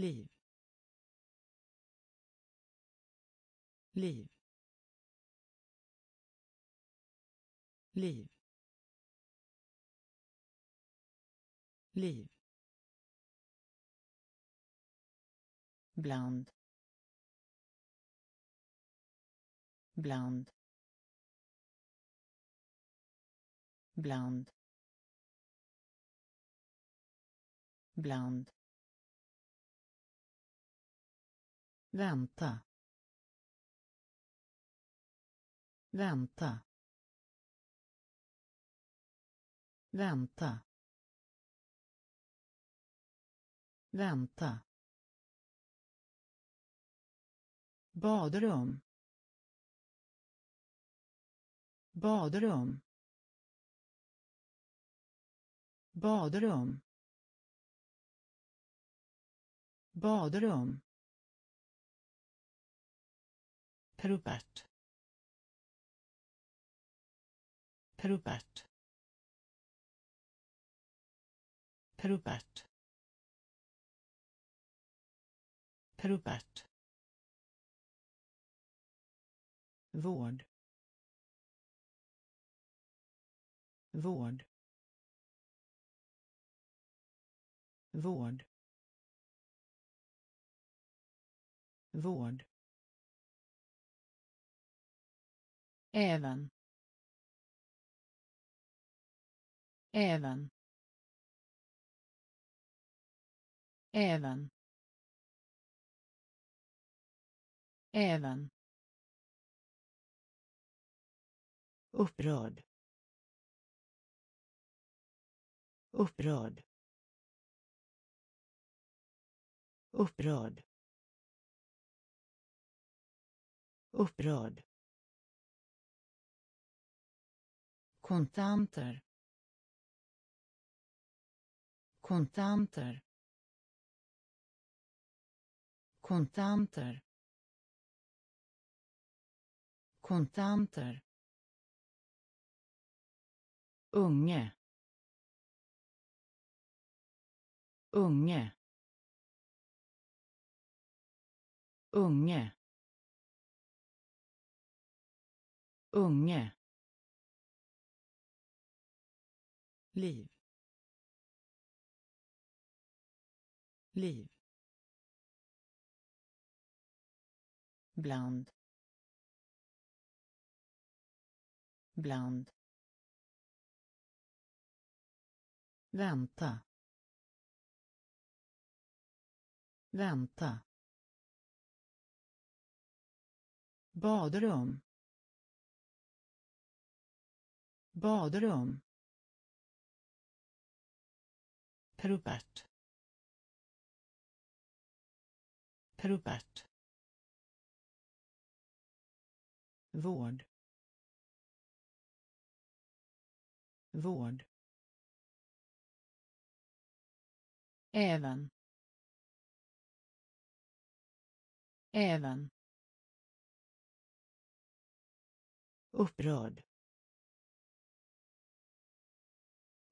liv. Liv. Liv. Liv. Bland. Bland. Bland. Bland. Vänta. Vänta. Vänta. Vänta. Badrum. Badrum. Badrum. Badrum. Rupert Rupert Rupert Rupert vård. Vård. Vård. Vård. Även. Även. Även. Även. Upprörd. Upprörd. Upprörd. Upprörd. Kontanter. Kontanter. Kontanter. Kontanter. Unge. Unge. Unge. Unge. Liv. Liv. Bland. Bland. Vänta. Vänta. Badrum. Badrum. Rupert Rupert vård. Vård. Även. Även. Upprörd.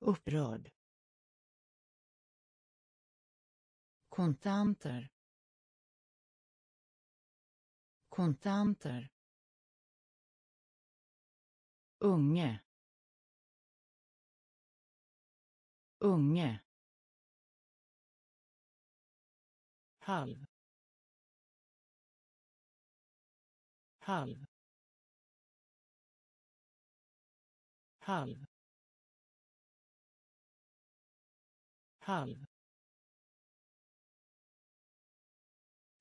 Upprörd. Kontanter. Kontanter. Unge. Unge. Halv. Halv. Halv. Halv.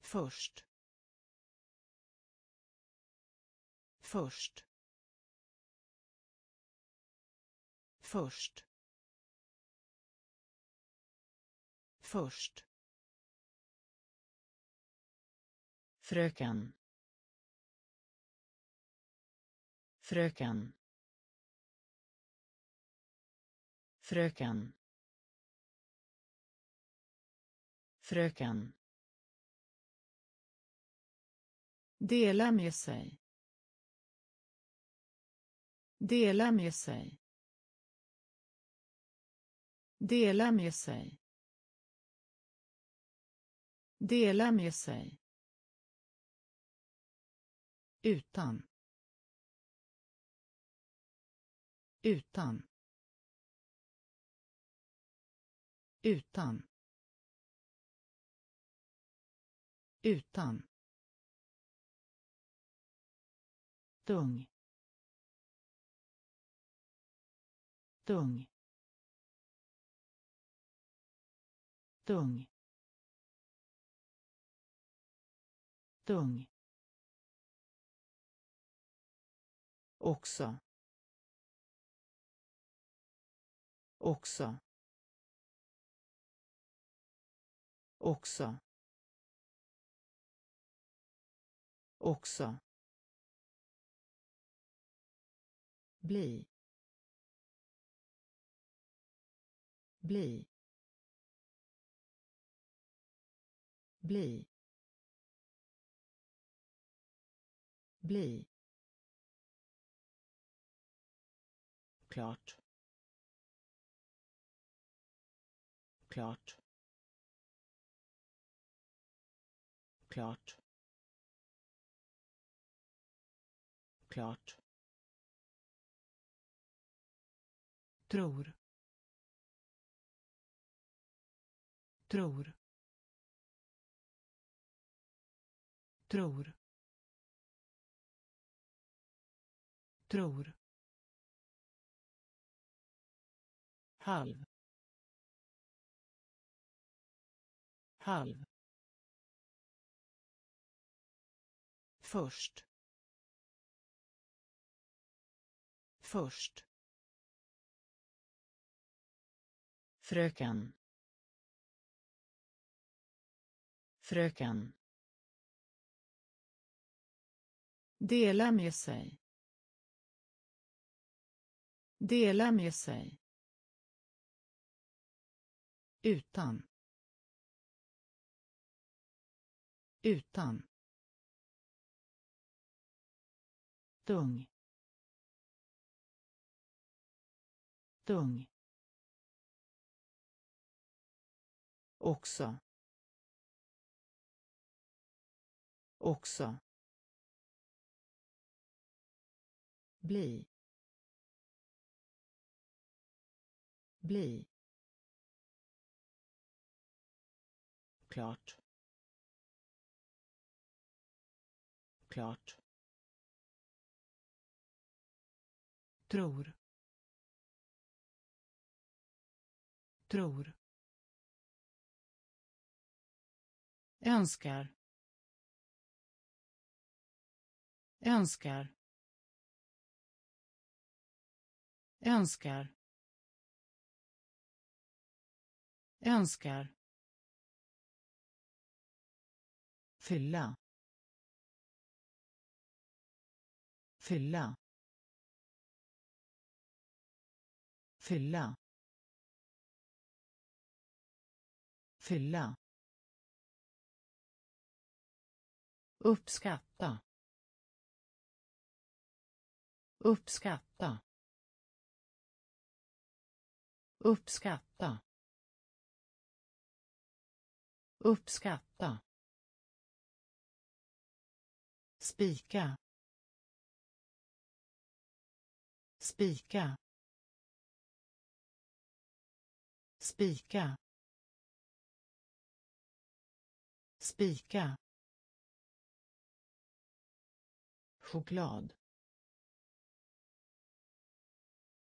Först. Först. Först. Först. Fröken. Fröken. Fröken. Fröken. Dela med sig dela med sig dela med sig Dela med sig. Utan. Utan. Utan. Utan. Tung. Tung. Tung. Tung. Också. Också. Också. Också. Bli. Bli. Bli. Bli. Klart. Klart. Klart. Klart. Tror. Tror. Tror. Tror. Halv. Halv. Först. Först. Fröken. Fröken. Dela med sig. Dela med sig. Utan. Utan. Tung. Tung. Också. Också. Bli. Bli. Klart. Klart. Tror. Tror. Önskar. Önskar. Önskar. Önskar. Fylla. Fylla. Fylla. Fylla. Uppskatta. Uppskatta. Uppskatta. Uppskatta. Spika. Spika. Spika. Spika. Choklad.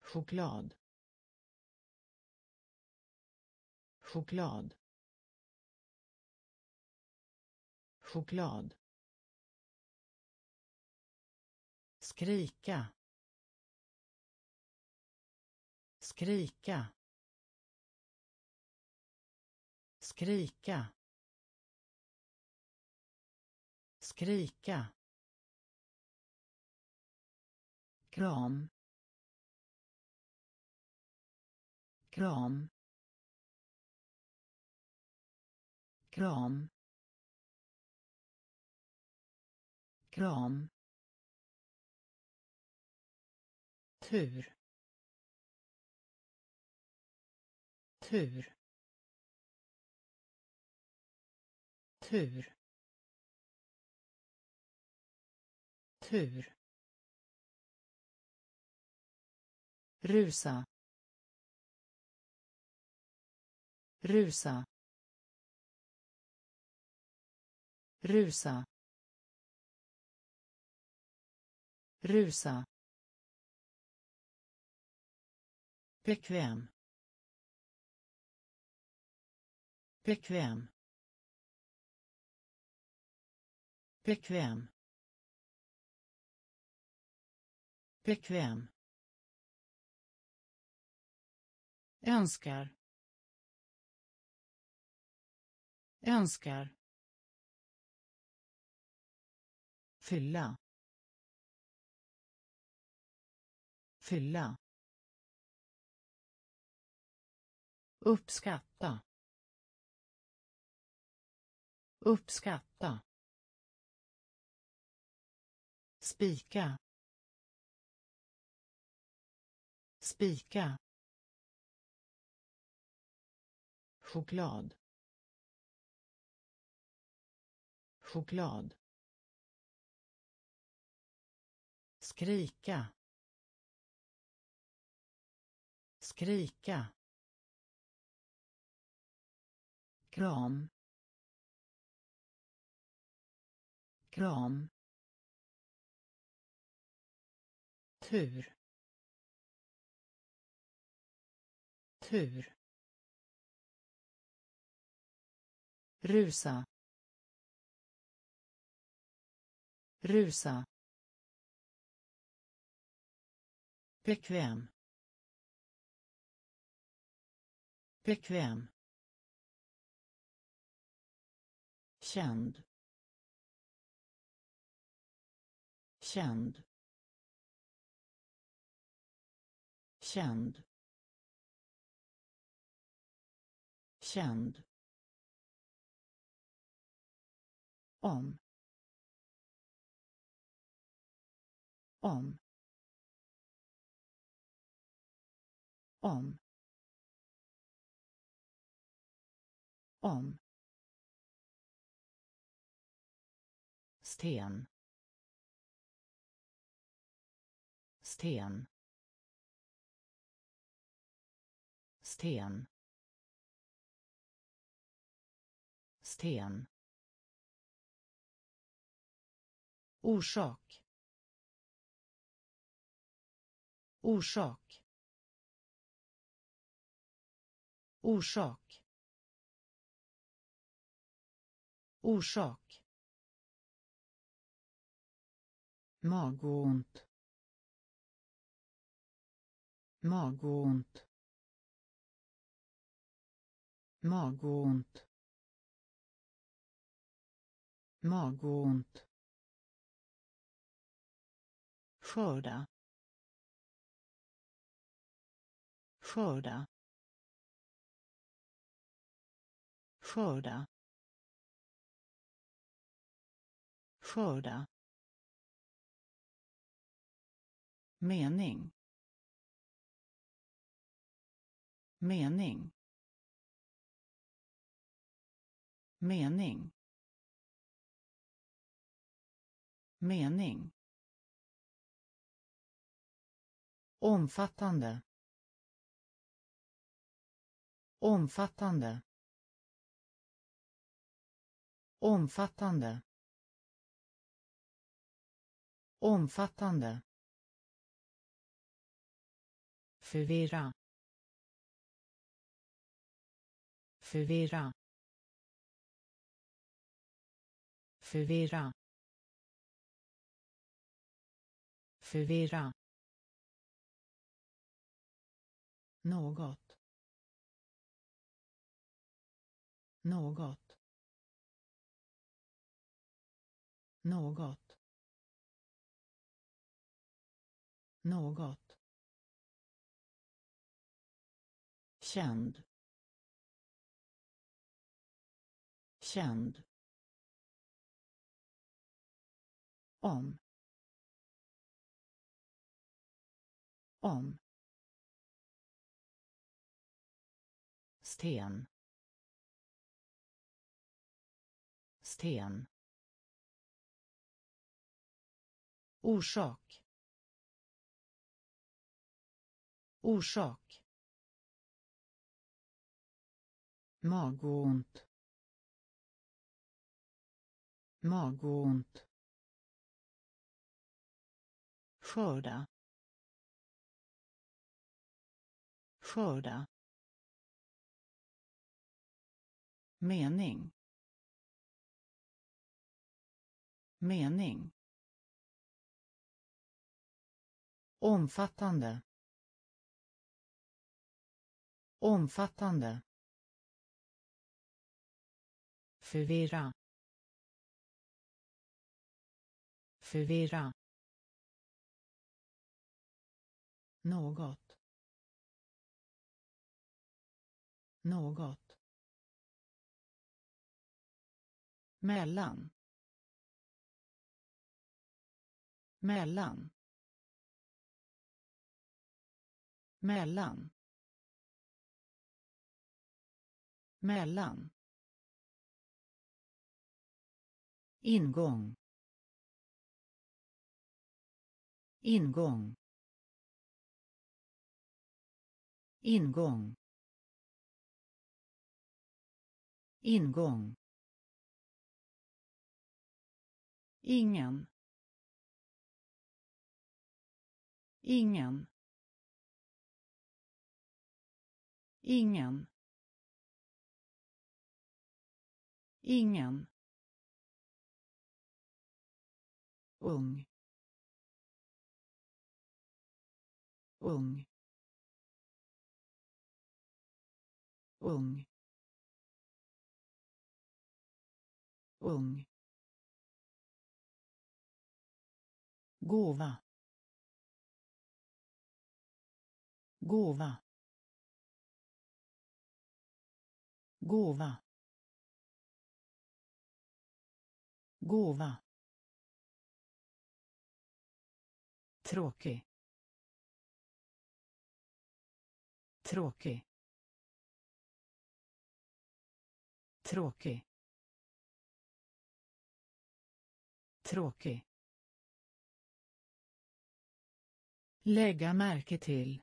Choklad. Choklad. Choklad. Skrika. Skrika. Skrika. Skrika. Kram. Kram. Kram. Kram. Tur. Tur. Tur. Tur. Rusa rusa rusa rusa. Bekväm. Bekväm. Bekväm. Bekväm. Önskar. Önskar. Fylla. Fylla. Uppskatta. Uppskatta. Spika. Spika. Choklad. Choklad. Skrika. Skrika. Kram. Kram. Tur. Tur. Rusa rusa bekväm bekväm känd känd känd känd. Om. Om. Om. Om. Sten. Sten. Sten. Sten. Orsak. Orsak. Orsak. Orsak. Magont. Magont. Magont. Magont skörda. Skörda. Skörda. Skörda. Mening. Mening. Mening. Mening. Omfattande. Omfattande. Omfattande. Omfattande. Förvirra. Förvirra. Förvirra. Förvirra. Något. Något. Något. Något. Känd. Känd. Om. Om. Sten. Sten. Orsak. Orsak. Magont. Magont. Skörda. Skörda. Mening. Mening. Omfattande. Omfattande. Förvirra. Förvirra. Något. Något. Mellan. Mellan. Mellan. Mellan. Ingång. Ingång. Ingång. Ingång. Ingen. Ingen. Ingen. Ingen. Ung. Ung. Ung. Ung. Gåva. Gåva. Gåva. Gåva. Tråkig. Tråkig. Tråkig. Tråkig. Lägga märke till.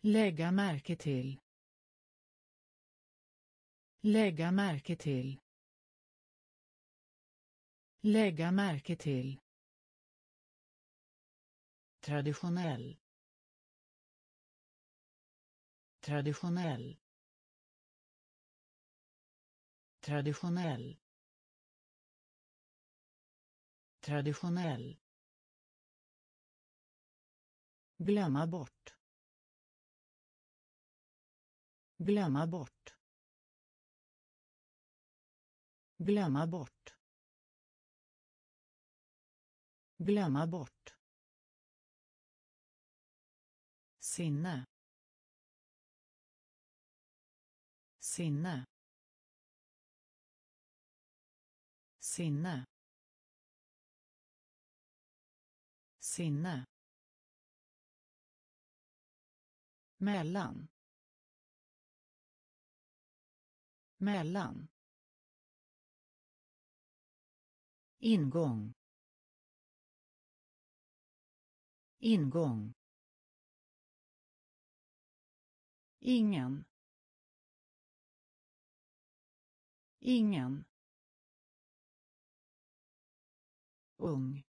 Lägga märke till. Lägga märke till. Lägga märke till. Traditionell. Traditionell. Traditionell. Traditionell glömma bort. Glömma bort. Glömma bort. Glömma bort. Sinne. Sinne. Sinne. Sinne. Mellan. Mellan. Ingång. Ingång. Ingen. Ingen. Ung.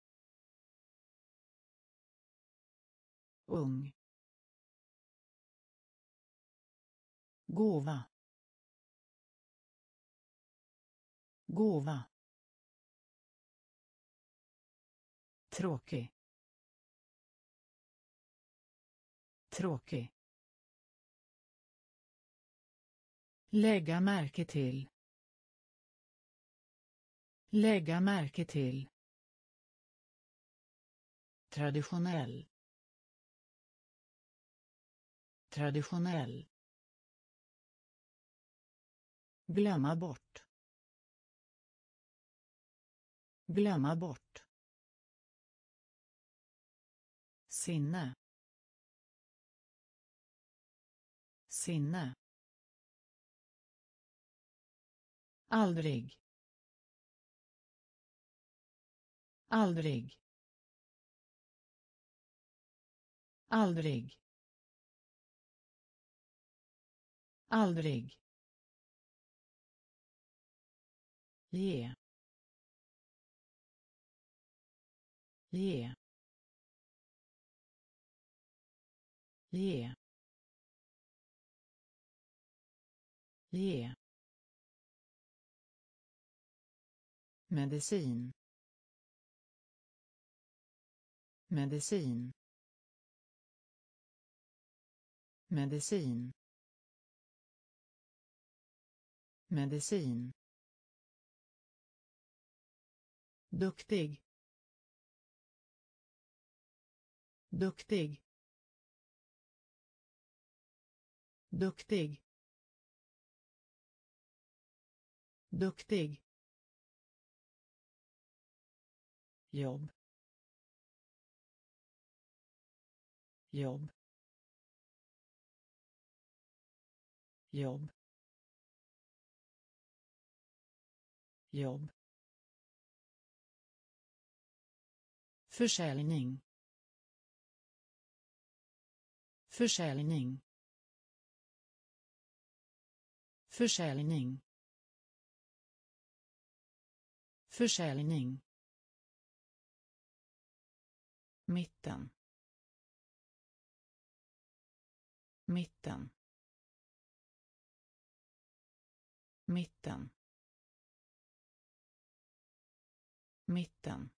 Ung. Gåva. Gåva. Tråkig. Tråkig. Lägga märke till. Lägga märke till. Traditionell. Traditionell glömma bort. Glömma bort. Sinne. Sinne. Aldrig. Aldrig. Aldrig. Aldrig. Ge. Ge. Ge. Ge. Medicin. Medicin. Medicin. Medicin. Duktig. Duktig. Duktig. Duktig. Jobb. Jobb. Jobb. Jobb. Försäljning. Försäljning. Försäljning. Försäljning. Mitten. Mitten. Mitten. Mitten.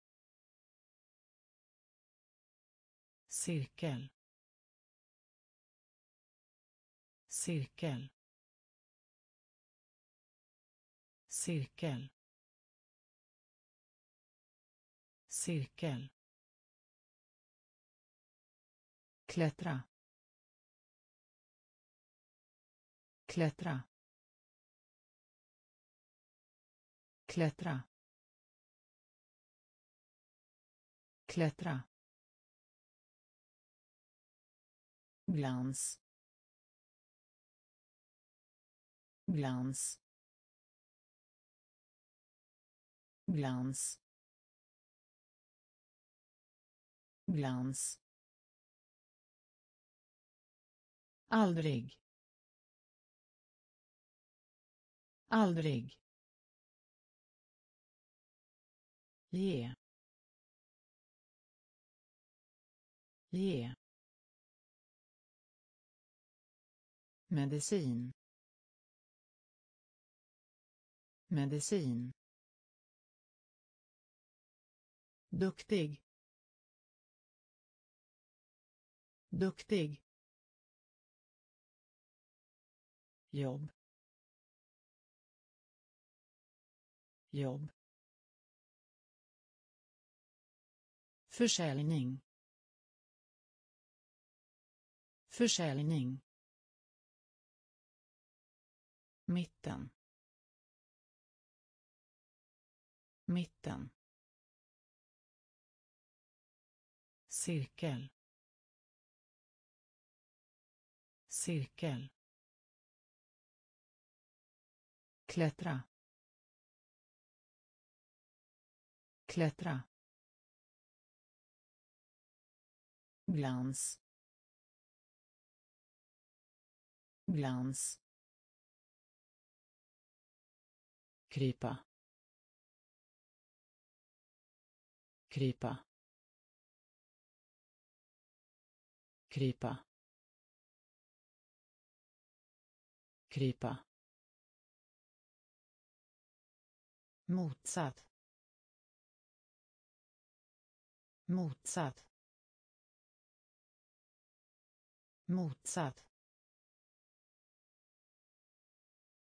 Cirkel. Cirkel. Cirkel. Cirkel. Klättra. Klättra. Klättra. Klättra. Glans. Glans. Glans. Glans. Aldrig. Aldrig. Ge. Ge. Medicin. Medicin. Duktig. Duktig. Jobb. Jobb. Försäljning. Försäljning mitten. Mitten. Cirkel. Cirkel. Klättra. Klättra. Glans. Glans. Krypa. Krypa. Krypa. Krypa. Motsatt motsatt motsatt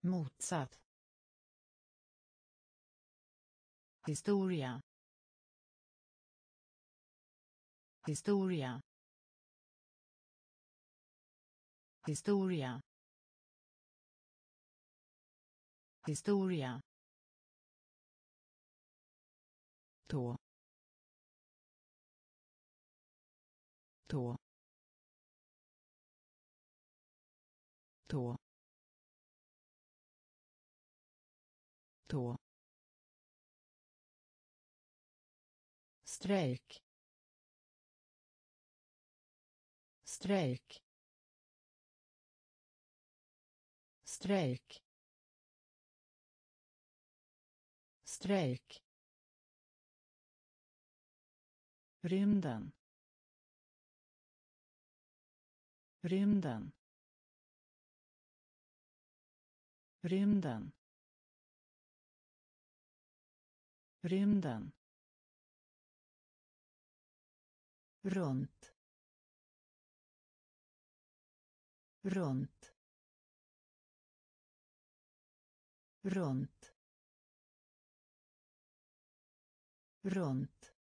motsatt historia. Historia. Historia. Historia. Tå. Tå. Tå. Tå. Strejk. Strejk. Strejk. Strejk. Rymden. Rymden. Rymden. Rymden. Runt. Runt. Runt. Runt.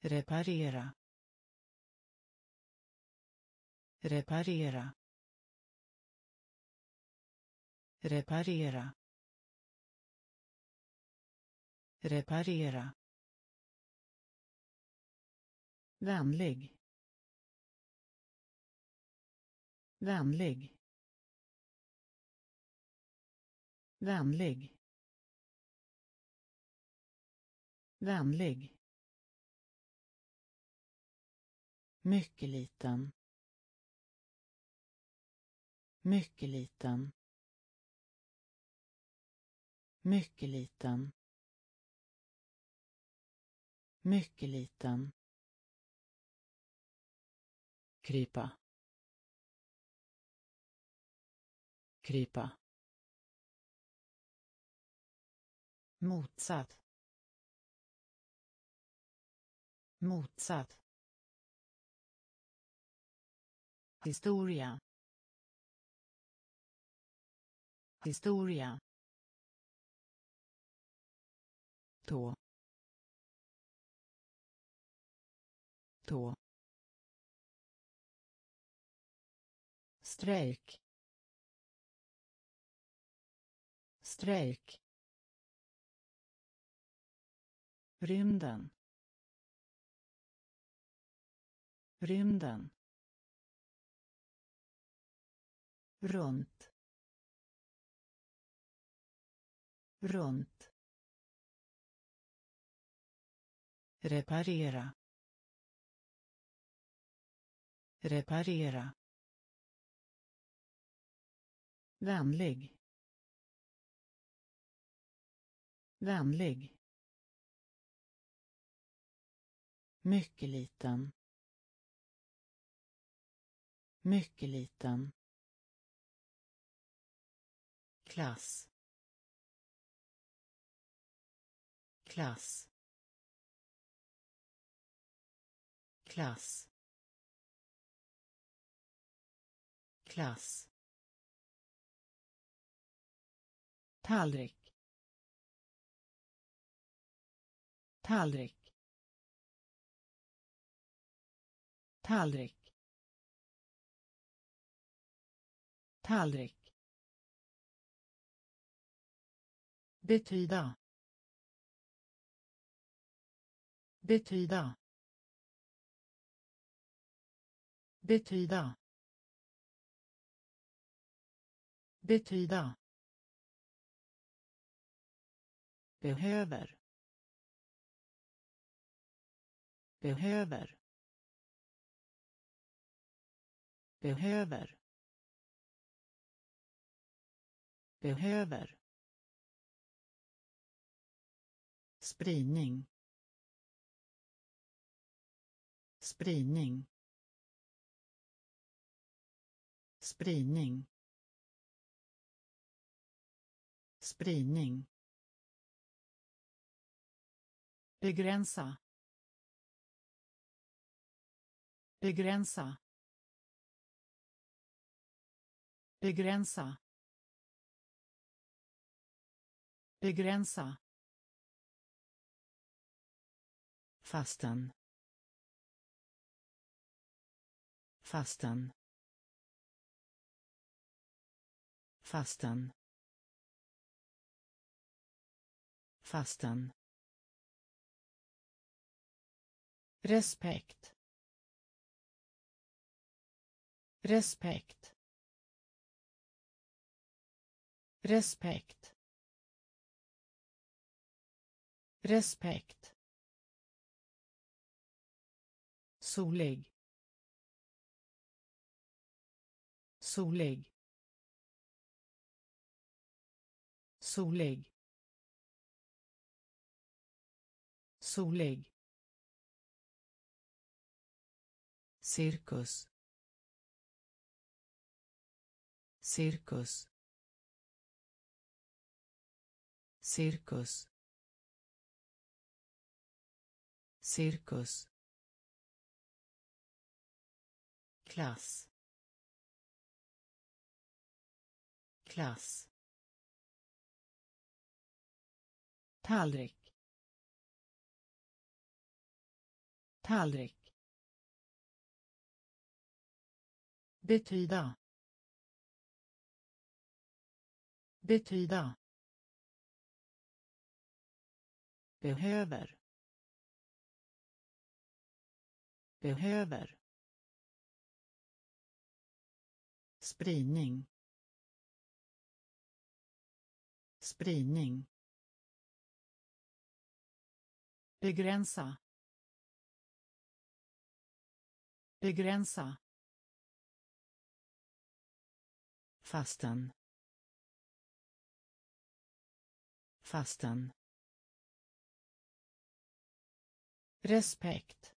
Reparera. Reparera. Reparera. Reparera vänlig. Vänlig. Vänlig. Vänlig. Mycket liten. Mycket liten. Mycket liten. Mycket liten krypa. Krypa. Motsatt. Motsatt. Historia. Historia. Tå. Tå. Strejk. Strejk. Rymden. Rymden. Runt. Runt. Reparera. Reparera vänlig. Vänlig. Mycket liten. Mycket liten. Klass. Klass. Klass. Klass. Tallrik. Tallrik. Tallrik. Tallrik. Betyda. Betyda. Betyda. Betyda. Behöver. Behöver. Behöver. Behöver. Spridning. Spridning. Spridning. Spridning. Begränsa begränsa begränsa begränsa. Fastan. Fastan. Fastan. Fastan. Respekt. Respekt. Respekt. Respekt. Solig. Solig. Solig. Solig. Cirkus cirkus cirkus cirkus klass. Klass. Tallrik. Tallrik. Betyda betyda behöver behöver spridning spridning begränsa begränsa. Fastan fastan respekt.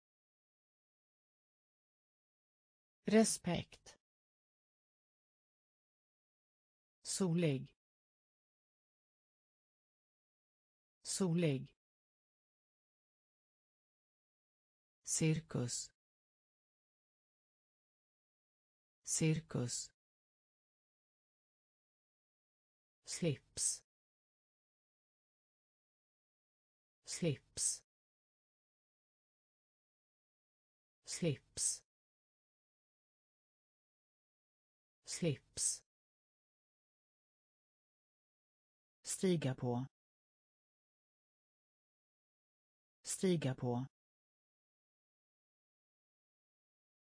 Respekt. Solig. Solig. Cirkus cirkus slips. Slips. Slips. Slips. Stiga på. Stiga på.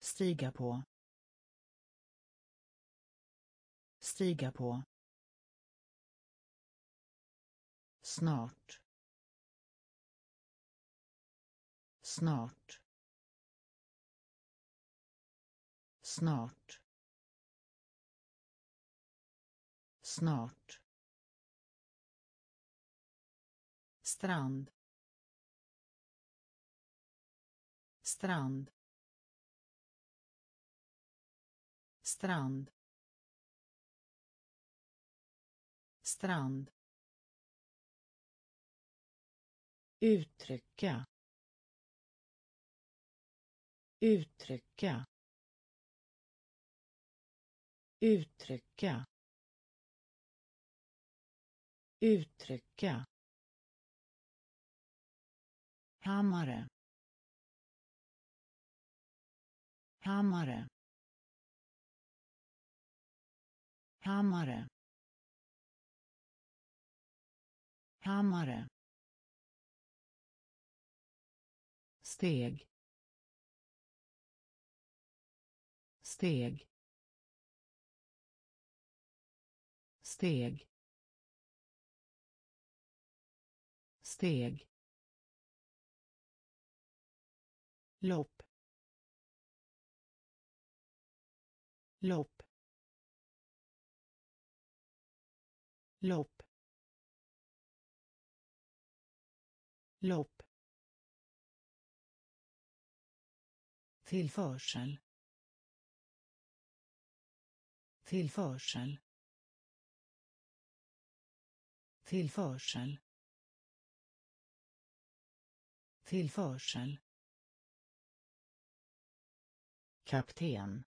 Stiga på. Stiga på. Snart. Snart. Snart. Snart. Strand. Strand. Strand. Strand. Uttrycka uttrycka uttrycka uttrycka. Hammare. Hammare. Hammare. Hammare. Steg. Steg. Steg. Steg. Lopp. Lopp. Lopp. Lopp. Tillförsel. Tillförsel. Tillförsel. Tillförsel. Kapten.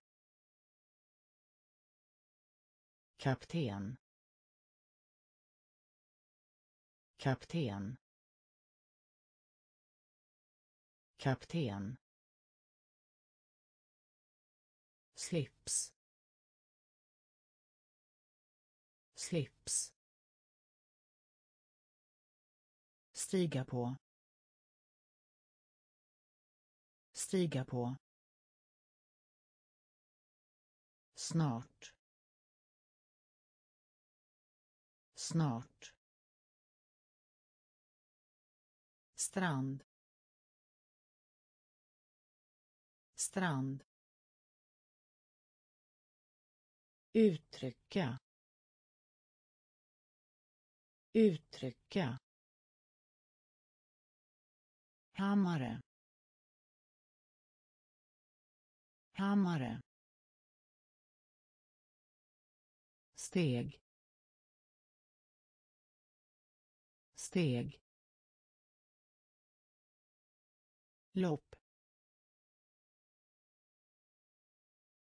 Kapten. Kapten. Kapten. Slips. Slips. Stiga på. Stiga på. Snart. Snart. Strand. Strand. Uttrycka uttrycka hammare hammare steg steg lopp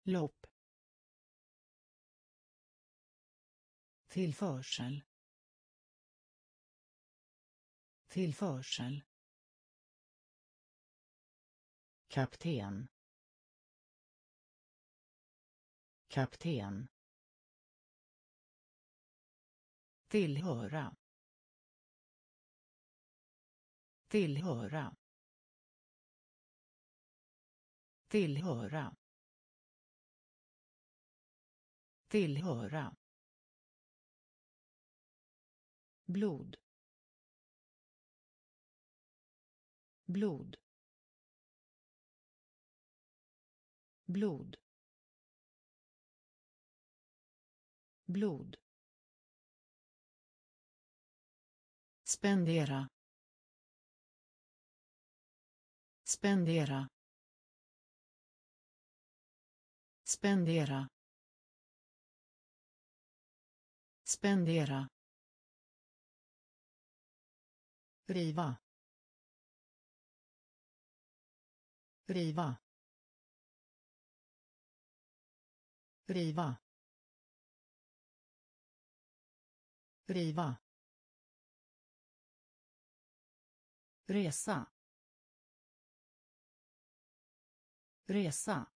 lopp tillförsel. Tillförsel. Kapten. Kapten. Tillhöra. Tillhöra. Tillhöra. Tillhöra. Blod. Blod. Blod. Blod. Spendera. Spendera. Spendera. Spendera. Riva riva riva riva resa. Resa.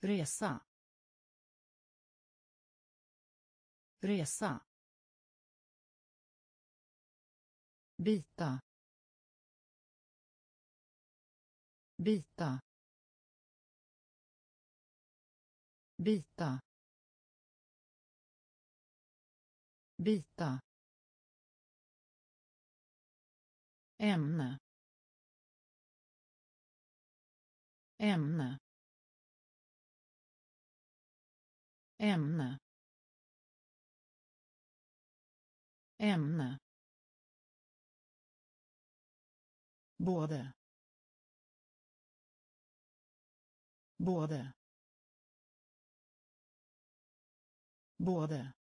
Resa. Resa. Bita bita bita bita ämne. Ämne. Ämne. Ämne. Både. Både. Både.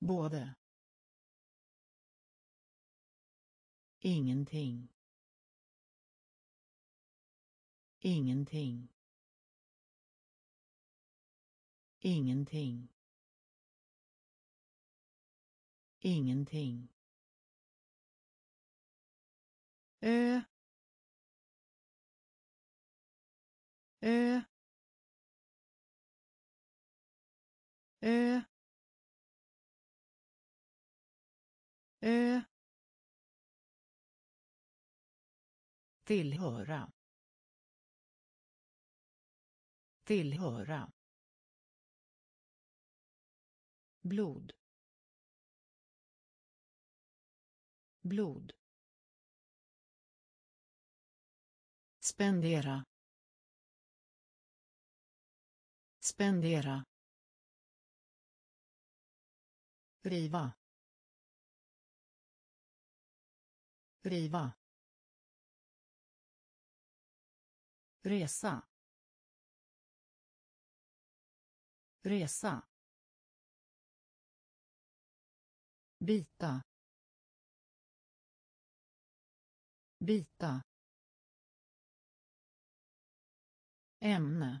Både. Ingenting. Ingenting. Ingenting. Ingenting ö. Ö. Ö. Ö. Tillhöra. Tillhöra. Blod. Blod. Spendera. Spendera. Riva. Riva. Resa. Resa. Bita bita ämne.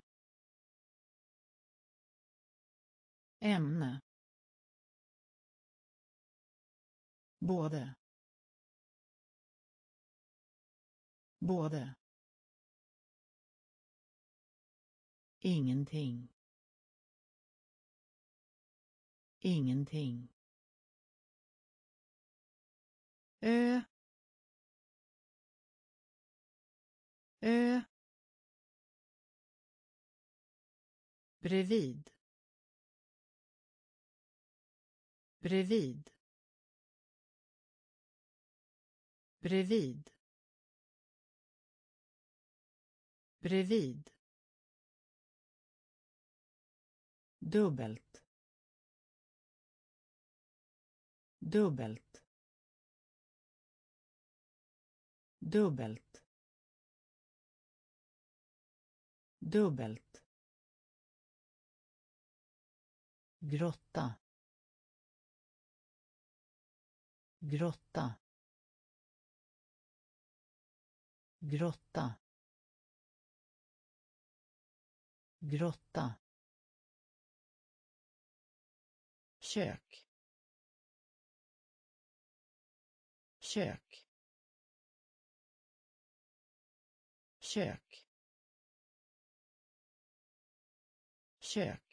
Ämne. Både. Både. Ingenting. Ingenting. Ö. Ö. bredvid. Bredvid. Bredvid. Bredvid. Dubbelt. Dubbelt. Dubbelt. Dubbelt. Grotta. Grotta. Grotta. Grotta. Kök. Kök. Kök. Kök.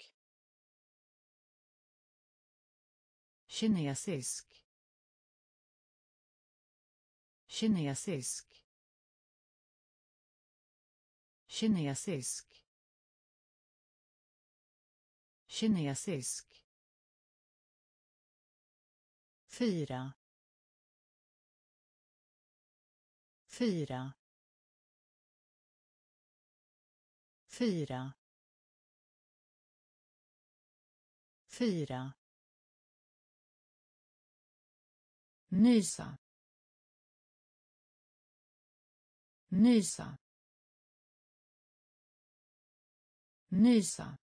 Kinesisk. Kinesisk. Kinesisk. Kinesisk. Fyra. Fyra. Fyra. Fyra. Nysa. Nysa. Nysa.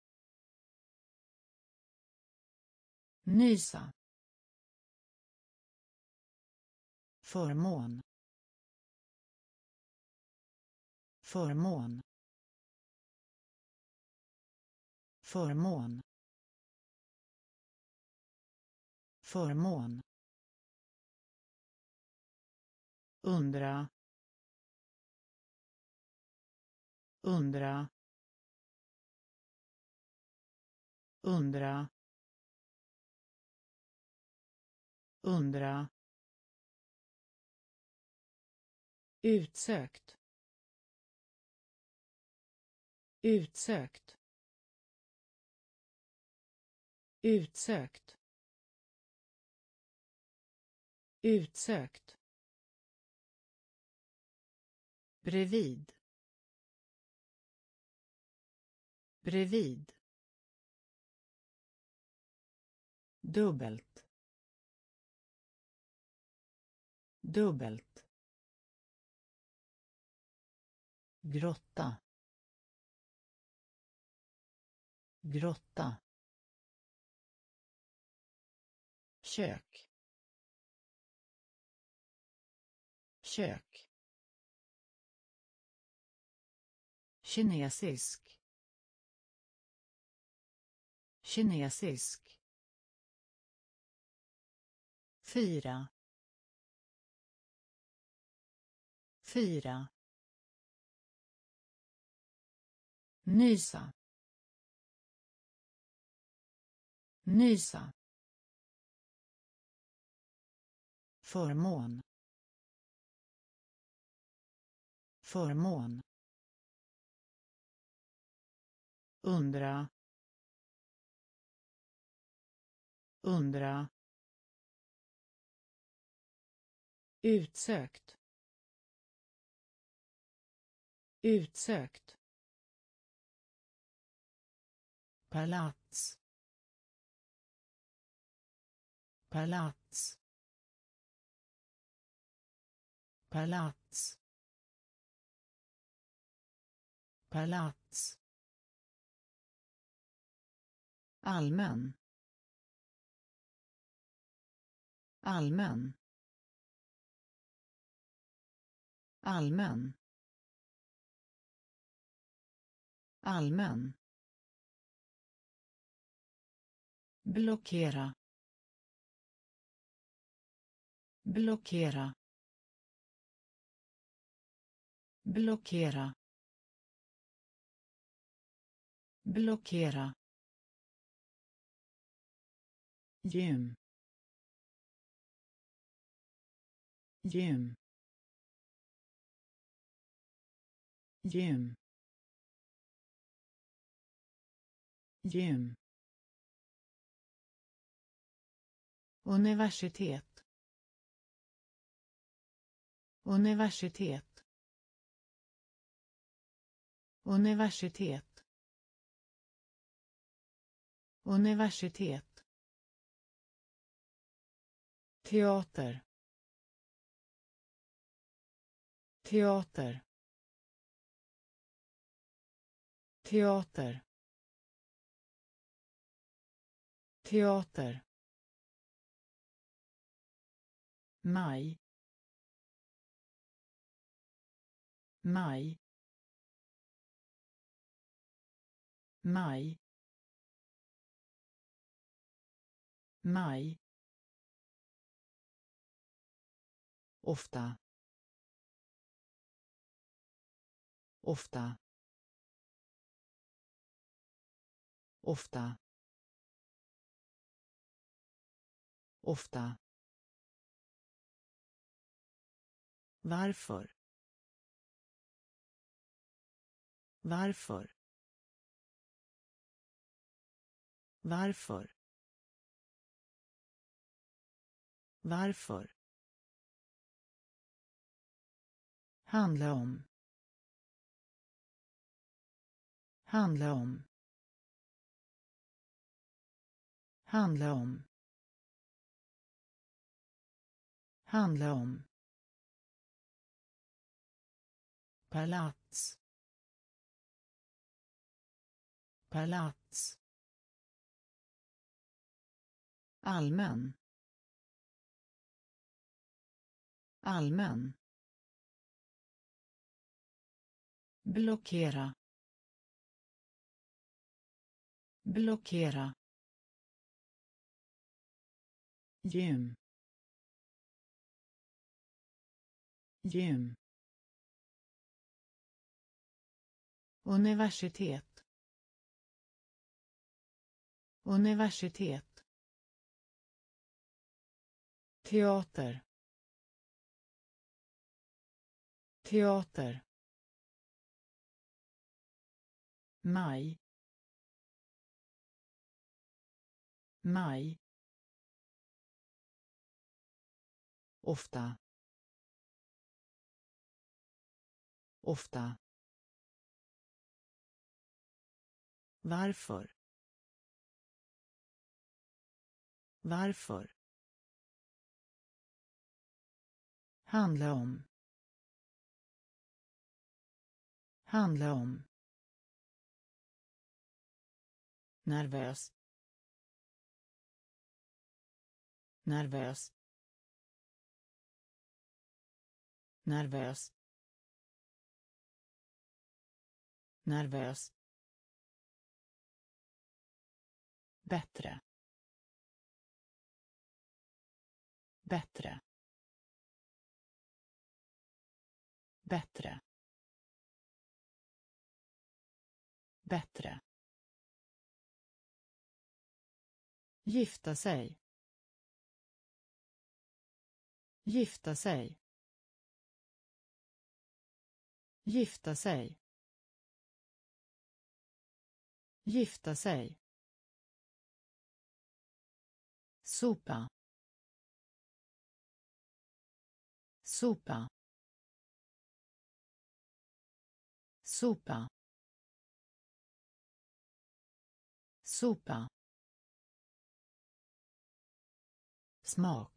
Nysa. Förmån. Förmån. Förmån. Förmån. Undra undra undra undra. Utsökt. Utsökt. Utsökt. Utsökt. Bredvid. Bredvid. Dubbelt. Dubbelt. Grotta. Grotta. Kök. Kök. Kinesisk. Kinesisk. Fyra. Fyra. Nysa. Nysa. Förmån. Förmån. Undra undra utsökt utsökt palats palats palats palats allmän. Allmän. Allmän. Allmän. Blockera. Blockera. Blockera. Blockera gym. Gym. Gym. Gym. Universitet. Universitet. Universitet. Universitet teater. Teater. Teater. Teater. Maj. Maj. Maj. Maj. Ofta. Ofta. Ofta. Ofta. Varför? Varför? Varför? Varför? Handla om. Handla om. Handla om. Handla om. Palats. Palats. Allmän. Allmän. Blockera. Blockera. Gym. Gym. Universitet. Universitet. Teater. Teater. Maj. Maj. Ofta. Ofta. Varför? Varför? Handla om. Handla om. Nervös. Nervös. Nervös. Nervös. Bättre. Bättre. Bättre. Bättre. Gifta sig. Gifta sig. Gifta sig. Gifta sig. Sopa sopa sopa sopa smak.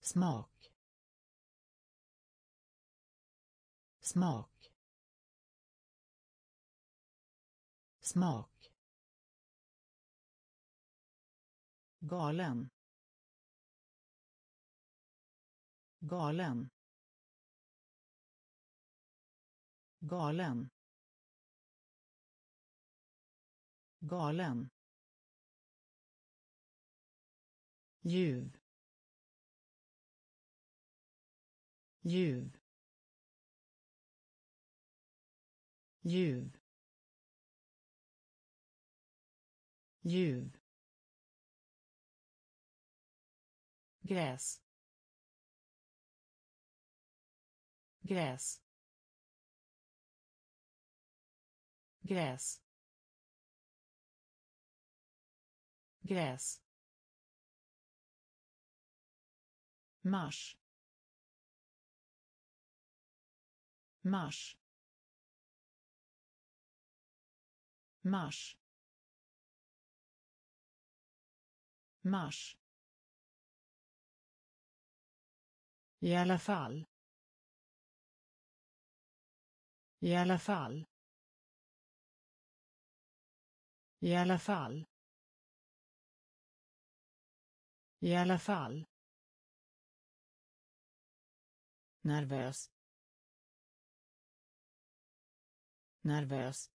Smak. Smak. Smak. Galen. Galen. Galen. Galen. Ljuv ljuv ljuv ljuv gräs. Gräs. Gräs. Gräs mars mars mars mars I alla fall. I alla fall. I alla fall. I alla fall. Nervös. Nervös.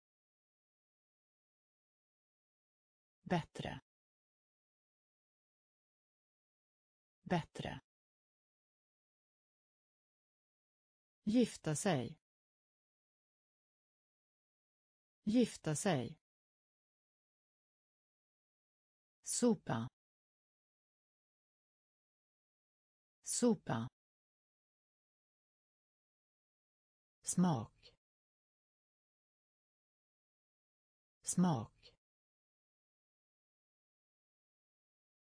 Bättre. Bättre. Gifta sig. Gifta sig. Sopa. Sopa. Smak. Smak.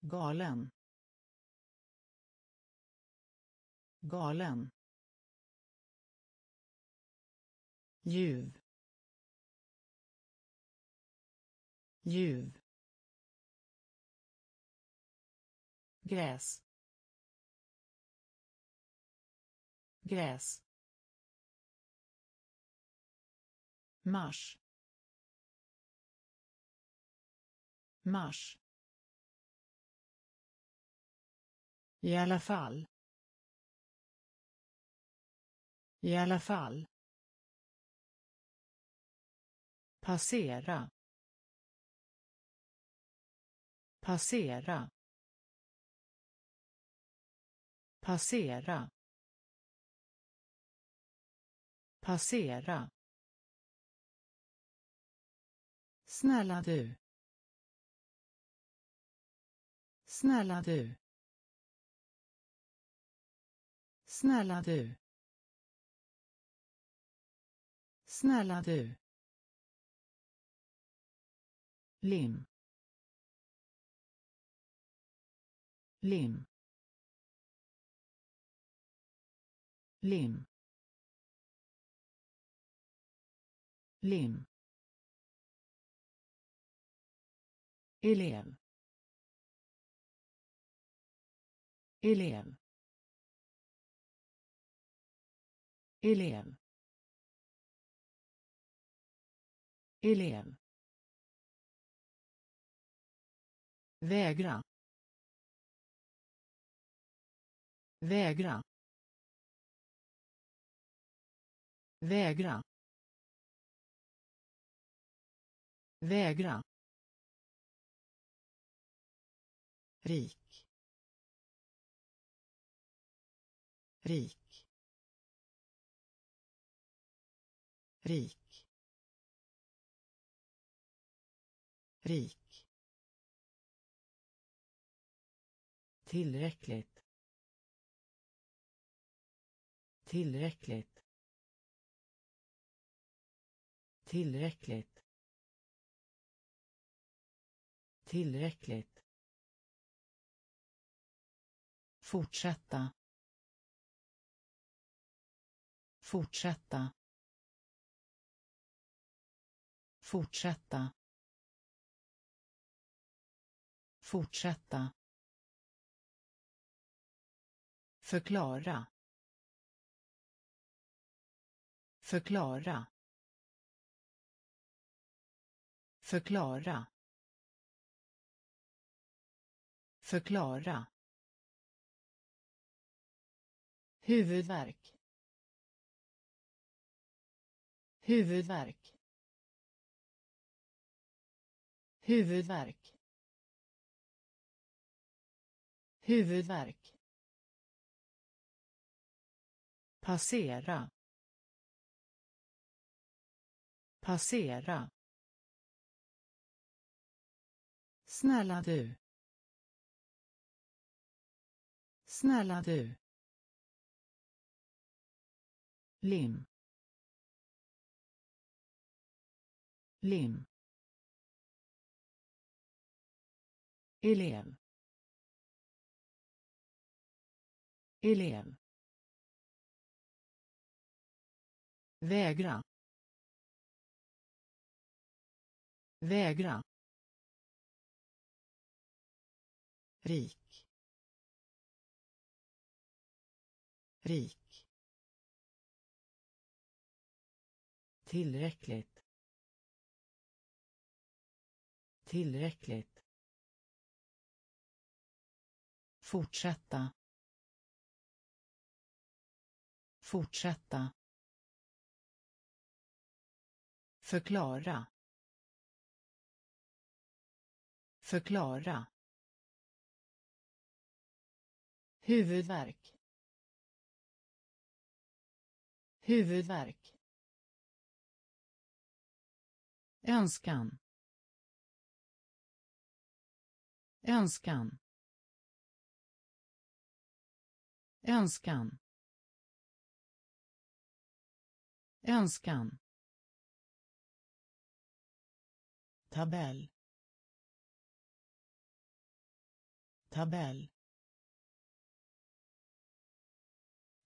Galen. Galen. Ljuv. Ljuv. Gräs. Gräs. Mars. Mars. I alla fall. I alla fall. Passera. Passera. Passera. Passera. Snälla du. Snälla du. Snälla du. Snälla du. Lim. Lim. Lim. Lim. Elev. Elev. Elev. Elev. Vägra. Vägra. Vägra. Vägra. Rik. Rik. Rik. Rik. Tillräckligt. Tillräckligt. Tillräckligt. Tillräckligt. Fortsätta. Fortsätta. Fortsätta. Fortsätta. Förklara. Förklara. Förklara. Förklara. Huvudvärk. Huvudvärk. Huvudvärk. Huvudvärk. Passera. Passera. Snälla du. Snälla du lim. Lim. Elev. Elev. Vägra. Vägra. Rik. Rik. Tillräckligt. Tillräckligt. Fortsätta. Fortsätta. Förklara. Förklara. Huvudvärk. Huvudvärk. Önskan. Önskan. Önskan. Önskan. Tabell. Tabell.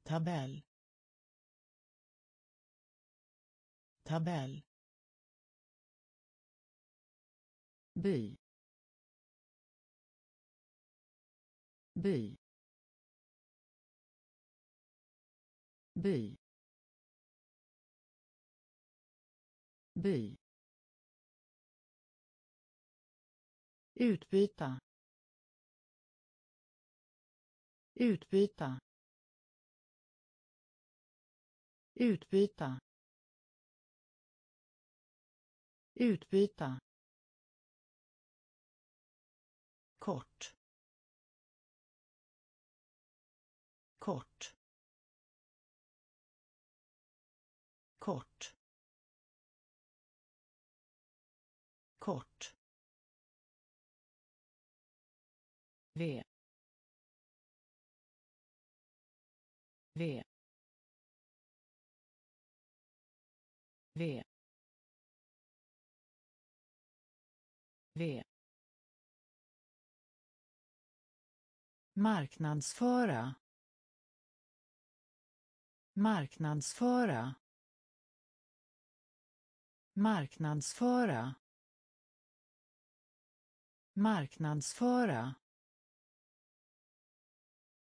Tabell. Tabell. By by by by. Utbyta. Utbyta. Utbyta. Utbyta. Kort. Kort. Kort. Kort. V. V. V. V. marknadsföra. Marknadsföra. Marknadsföra. Marknadsföra.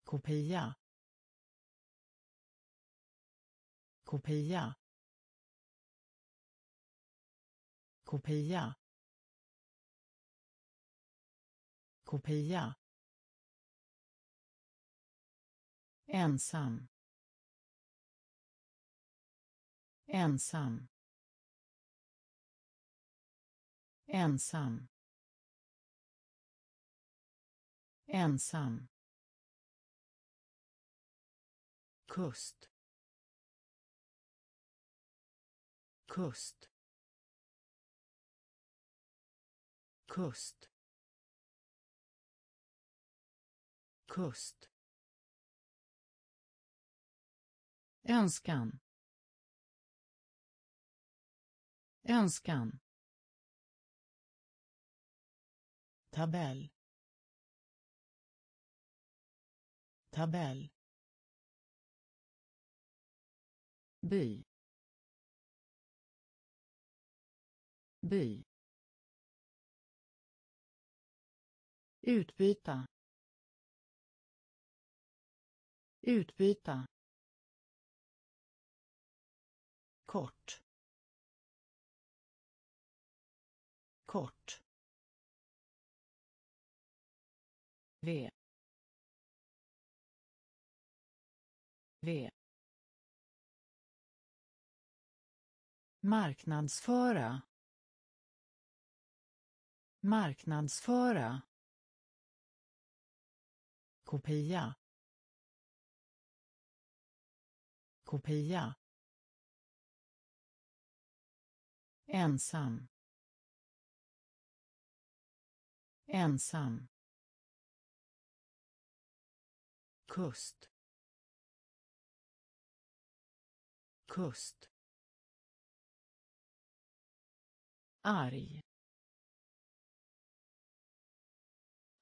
Kopia. Kopia. Kopia. Kopia. Ensam. Ensam. Ensam. Ensam. Kust. Kust. Kust. Kust. Önskan. Önskan. Tabell. Tabell. By. By. Utbyta. Utbyta. Kort. Kort. V. V. Marknadsföra. Marknadsföra. Kopia. Kopia. Ensam. Ensam. Kust. Kust. Arg.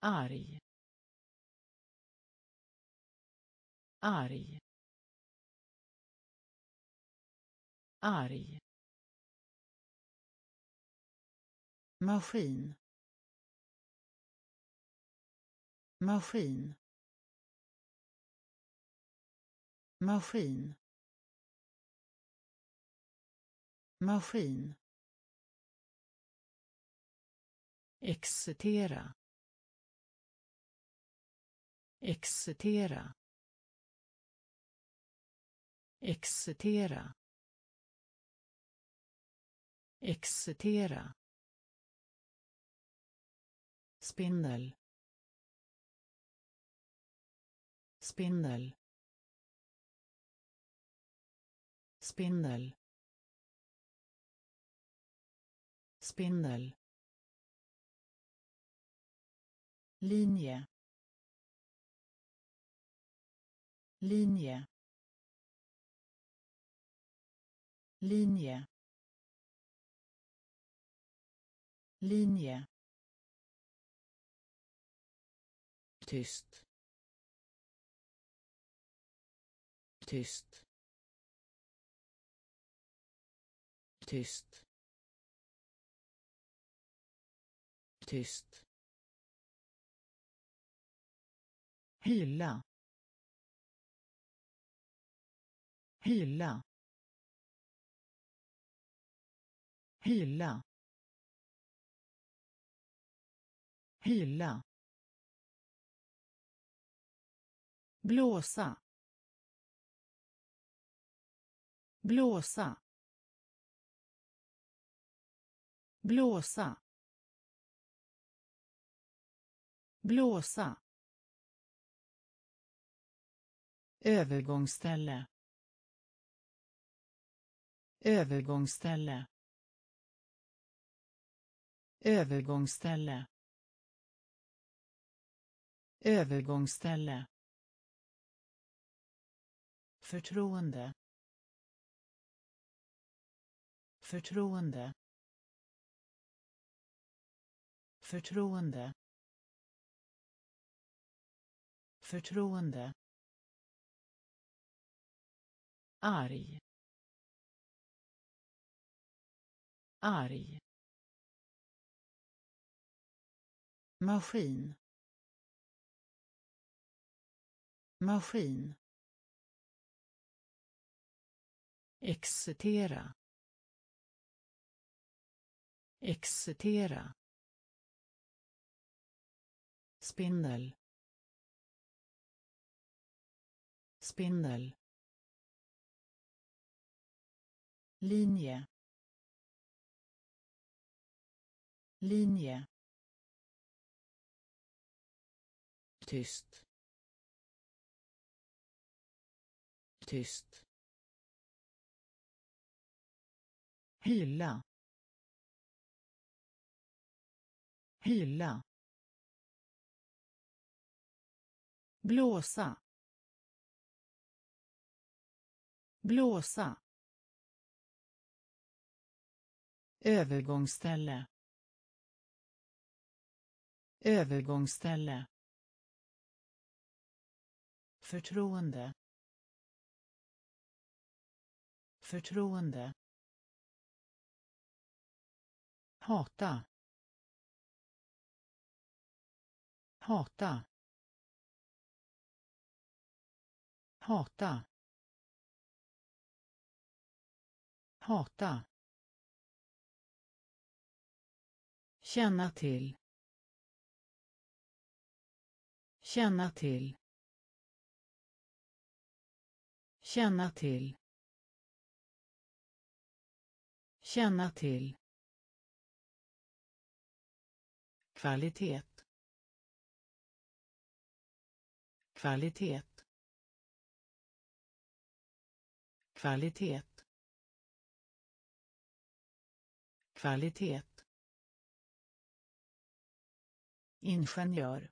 Arg. Arg. Arg. Maskin. Maskin. Maskin. Maskin. Excitera. Excitera. Excitera. Excitera spindel. Spindel. Spindel. Spindel. Linje. Linje. Linje. Linje. Tyst. Tyst. Tyst. Tyst. Hylla. Hylla. Hylla. Hylla. Blåsa. Blåsa. Blåsa. Blåsa. Övergångsställe. Övergångsställe. Övergångsställe. Övergångsställe förtroende. Förtroende. Förtroende. Förtroende. Arg. Arg. Maskin. Maskin. Excitera. Excitera. Spindel. Spindel. Linje. Linje. Tyst. Tyst. Hylla. Hylla. Blåsa. Blåsa. Övergångsställe. Övergångsställe. Förtroende. Förtroende. Hata. Hata. Hata. Hata. Känna till. Känna till. Känna till. Känna till. Kvalitet. Kvalitet. Kvalitet. Kvalitet. Ingenjör.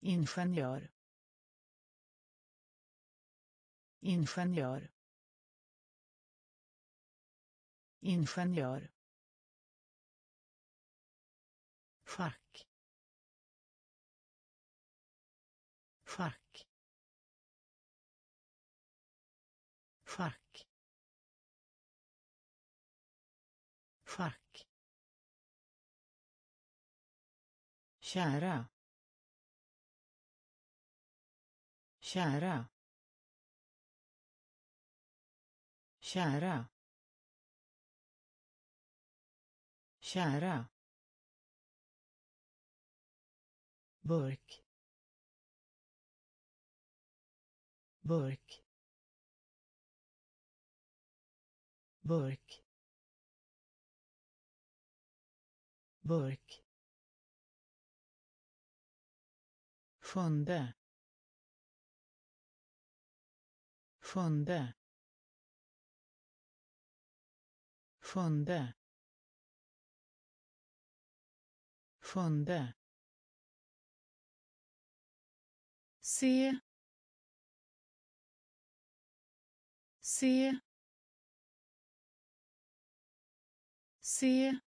Ingenjör. Ingenjör. Ingenjör. Schack schack schack schack kära. Kära. Kära. Kära. Burk. Burk. Burk. Burk. Sjunde. Sjunde. Sjunde. Sjunde. Se se se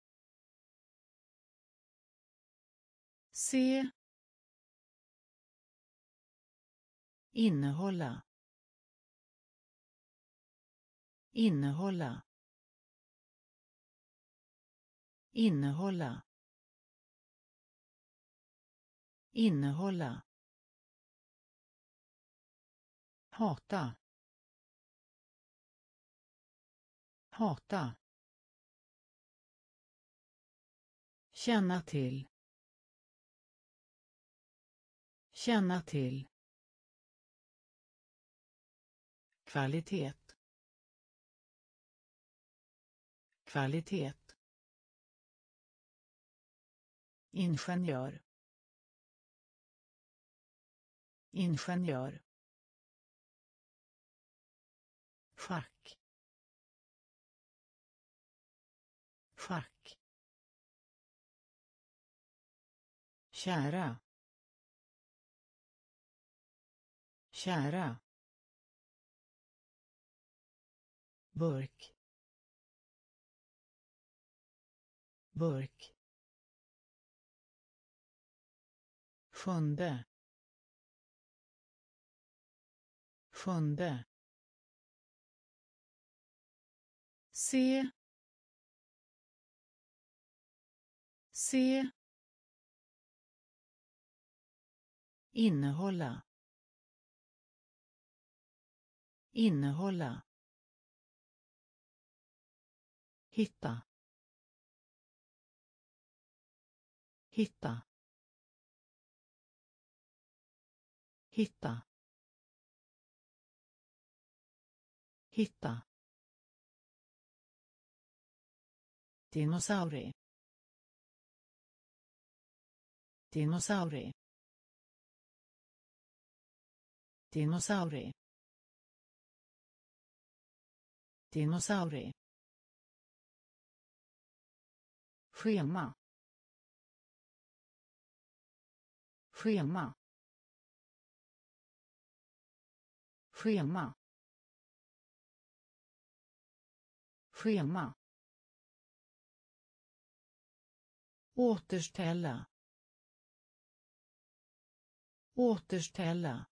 se innehålla. Innehålla. Innehålla. Innehålla. Hata. Hata. Känna till. Känna till. Kvalitet. Kvalitet. Ingenjör. Ingenjör. Schack schack kära. Kära. Burk. Burk. Sjunde. Sjunde. Se se innehålla. Innehålla. Hitta. Hitta. Hitta. Hitta. Dinosaurie dinosaurie dinosaurie dinosaurie schema schema schema schema återställa återställa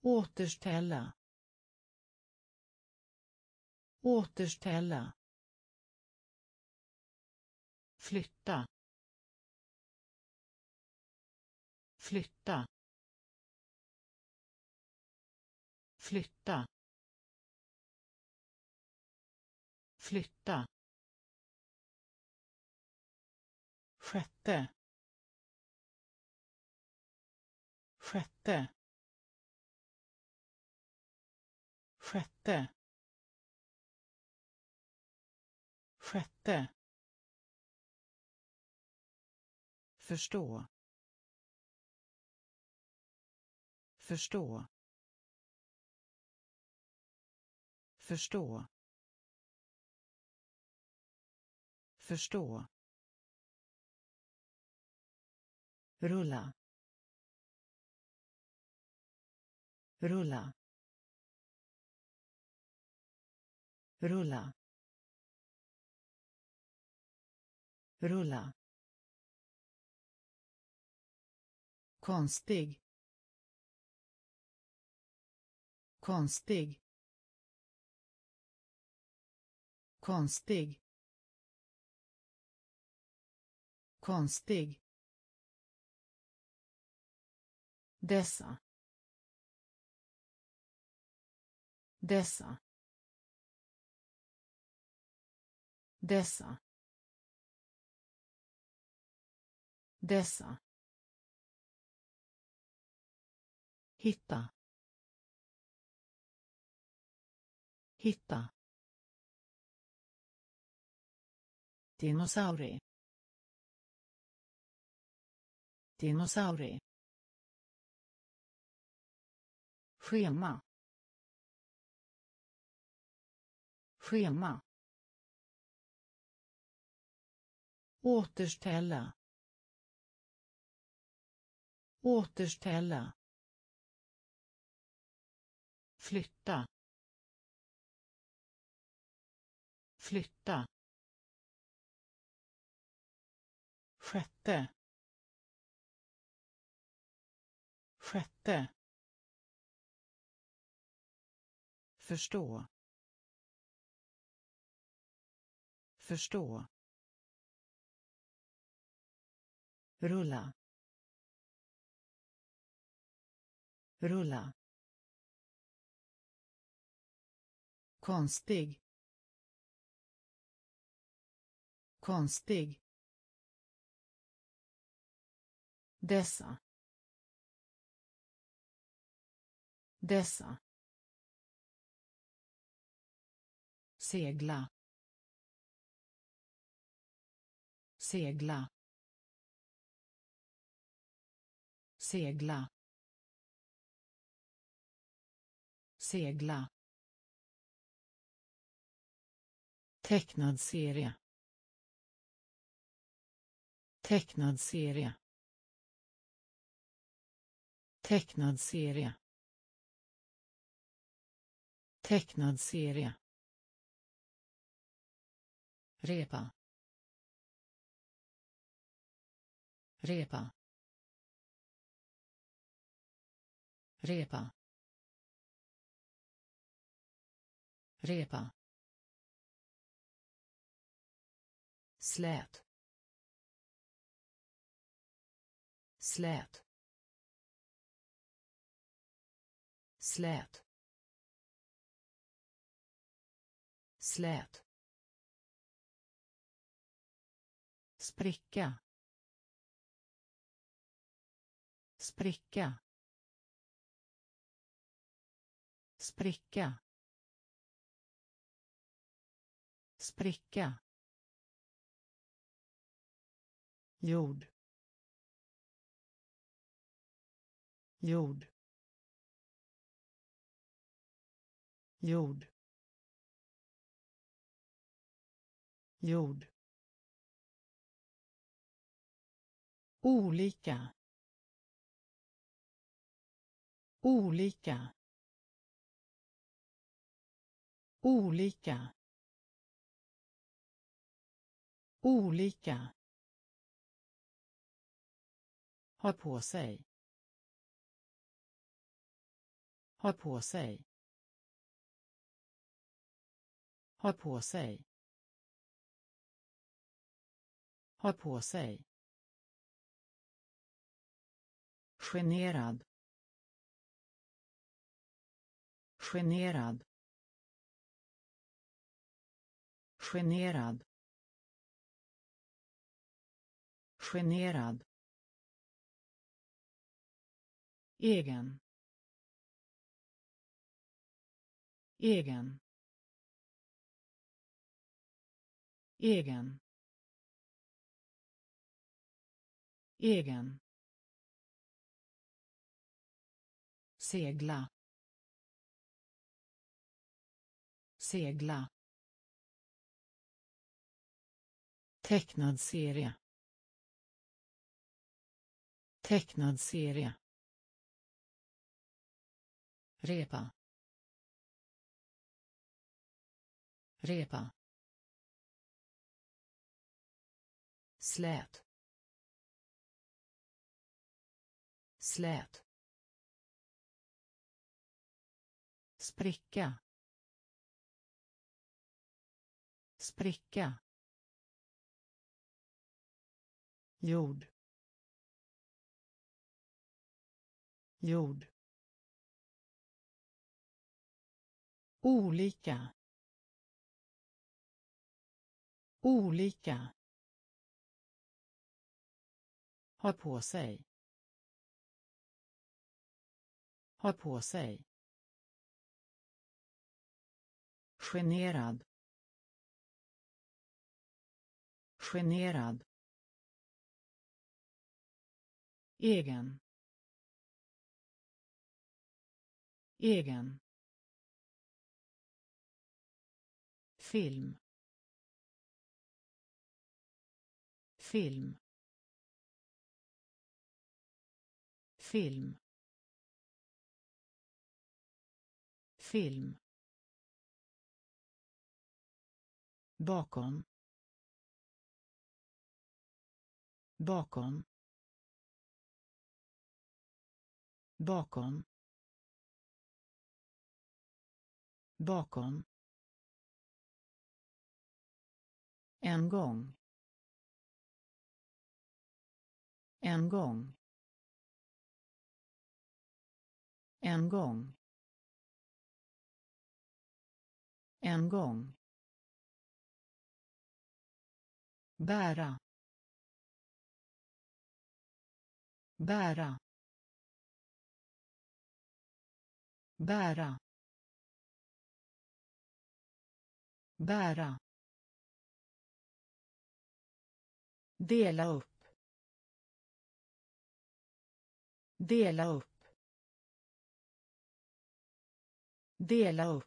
återställa återställa flytta flytta flytta flytta. Sjätte. Sjätte. Sjätte. Sjätte. Förstå. Förstå. Förstå. Förstå. Rulla. Rulla. Rulla. Rulla. Konstig. Konstig. Konstig. Konstig. Dessa. Dessa. Dessa. Dessa. Hitta. Hitta. Dinosaurie dinosaurie schema. Schema. Återställa. Återställa. Flytta. Flytta. Sjätte. Sjätte. Förstå. Förstå. Rulla. Rulla. Konstig. Konstig. Dessa. Dessa. Segla segla segla segla. Tecknad serie. Tecknad serie. Tecknad serie. Tecknad serie repa. Repa. Repa. Repa. Slät. Slät. Slät. Slät. Spricka. Spricka. Spricka. Spricka. Jord. Jord. Jord. Jord. Olika. Olika. Olika. Olika. Ha på sig. Ha på sig. Ha på sig. Ha på sig. Generad. Generad. Generad. Generad. Egen. Egen. Egen. Egen. Segla segla tecknad serie tecknad serie repa repa slät slät. Spricka. Spricka. Jord. Jord. Olika. Olika. Ha på sig. Ha på sig. Generad. Generad. Egen. Egen. Film. Film. Film. Film. Bakom. Bakom. Bakom. Bakom. En gång. En gång. En gång. En gång. Bära. Bära. Bära. Bära. Dela upp. Dela upp. Dela upp.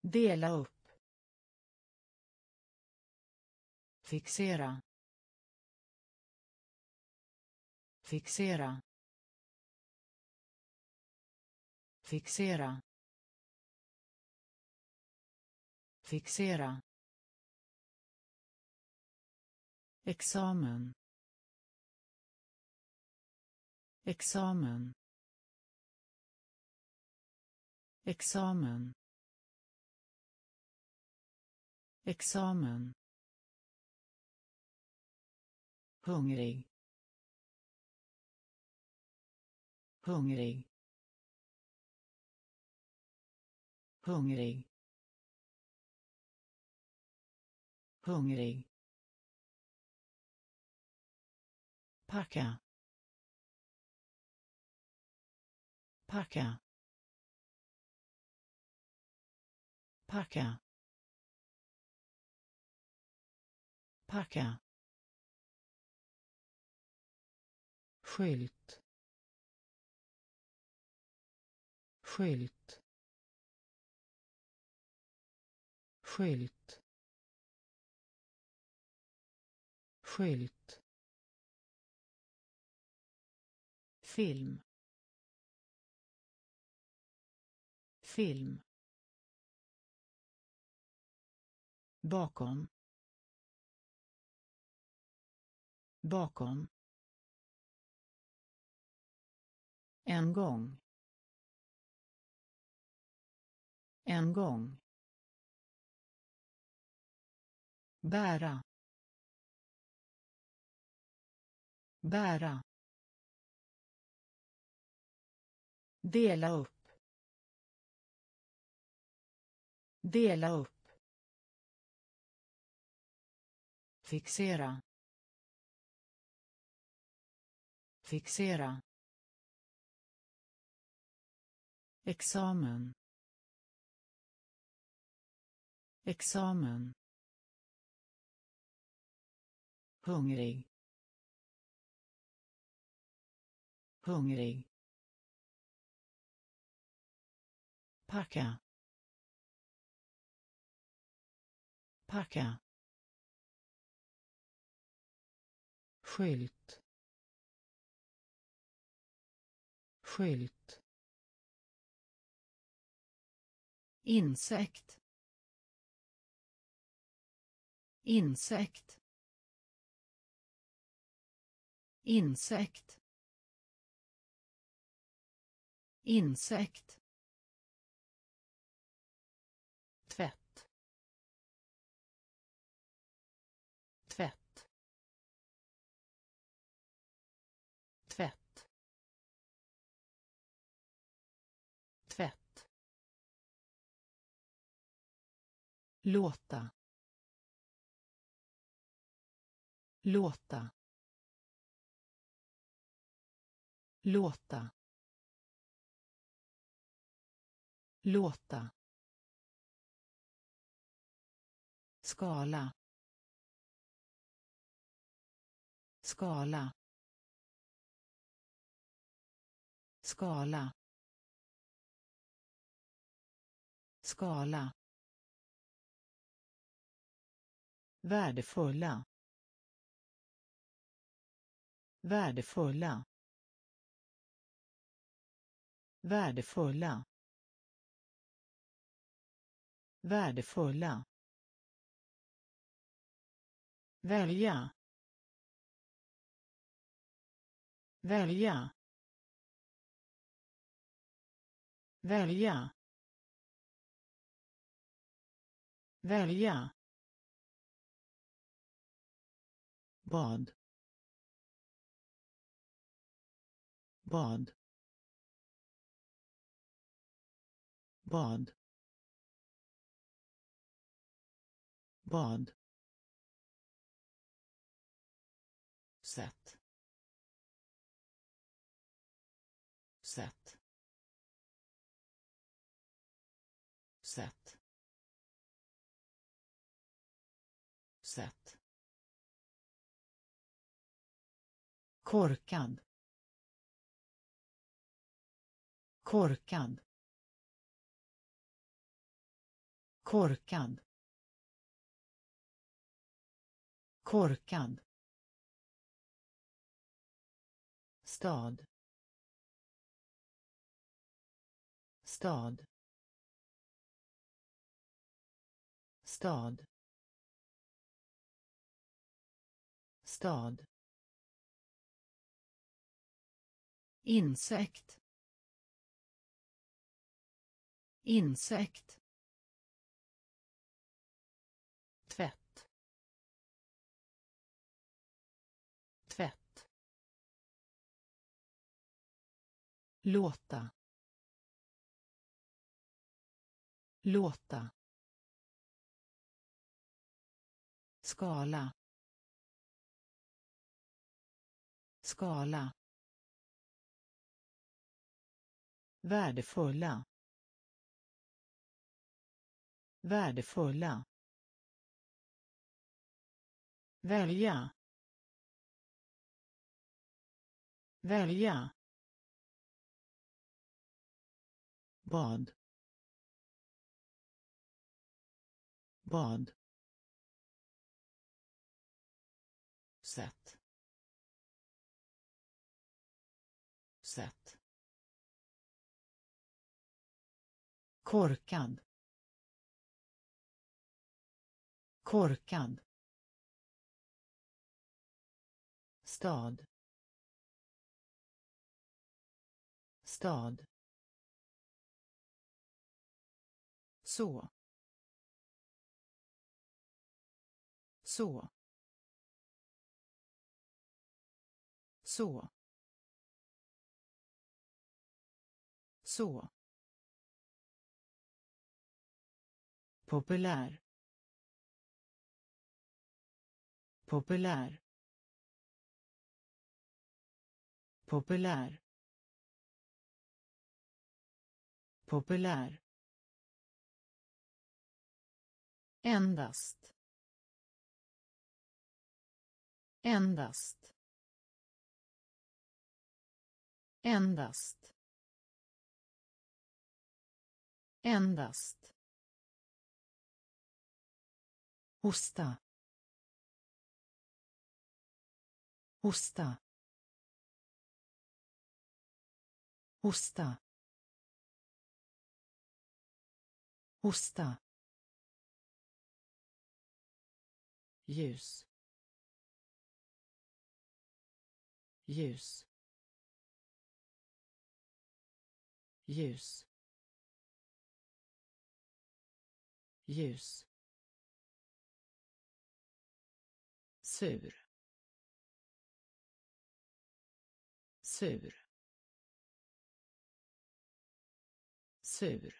Dela upp. Fixera. Fixera. Fixera. Fixera. Examen. Examen. Examen. Examen. Hungrig. Hungrig. Hungrig. Hungrig. Packa. Packa. Packa. Packa. Skylt. Skylt. Skylt. Skylt. Film. Film. Bakom. Bakom. En gång. En gång. Bära. Bära. Dela upp. Dela upp. Fixera. Fixera. Examen. Examen. Hungrig. Hungrig. Packa. Packa. Skylt. Skylt. Insekt. Insekt. Insekt. Insekt. Låta. Låta. Låta. Låta. Skala. Skala. Skala. Skala. Värdefulla. Värdefulla. Värdefulla. Värdefulla. Välja. Välja. Välja. Välja. Bad bad bad bad korkad. Korkad. Korkad. Korkad. Stad. Stad. Stad. Stad. Insekt. Insekt. Tvätt. Tvätt. Låta. Låta. Skala. Skala. Värdefulla. Värdefulla. Välja. Välja. Bad. Bad. Korkad. Korkad. Stad. Stad. Så. Så. Så. Så. Populär. Populär. Populär. Populär. Endast. Endast. Endast. Endast. Hosta. Hosta. Hosta. Hosta. Ljus. Ljus. Ljus. Ljus. Sur. Sur. Sur.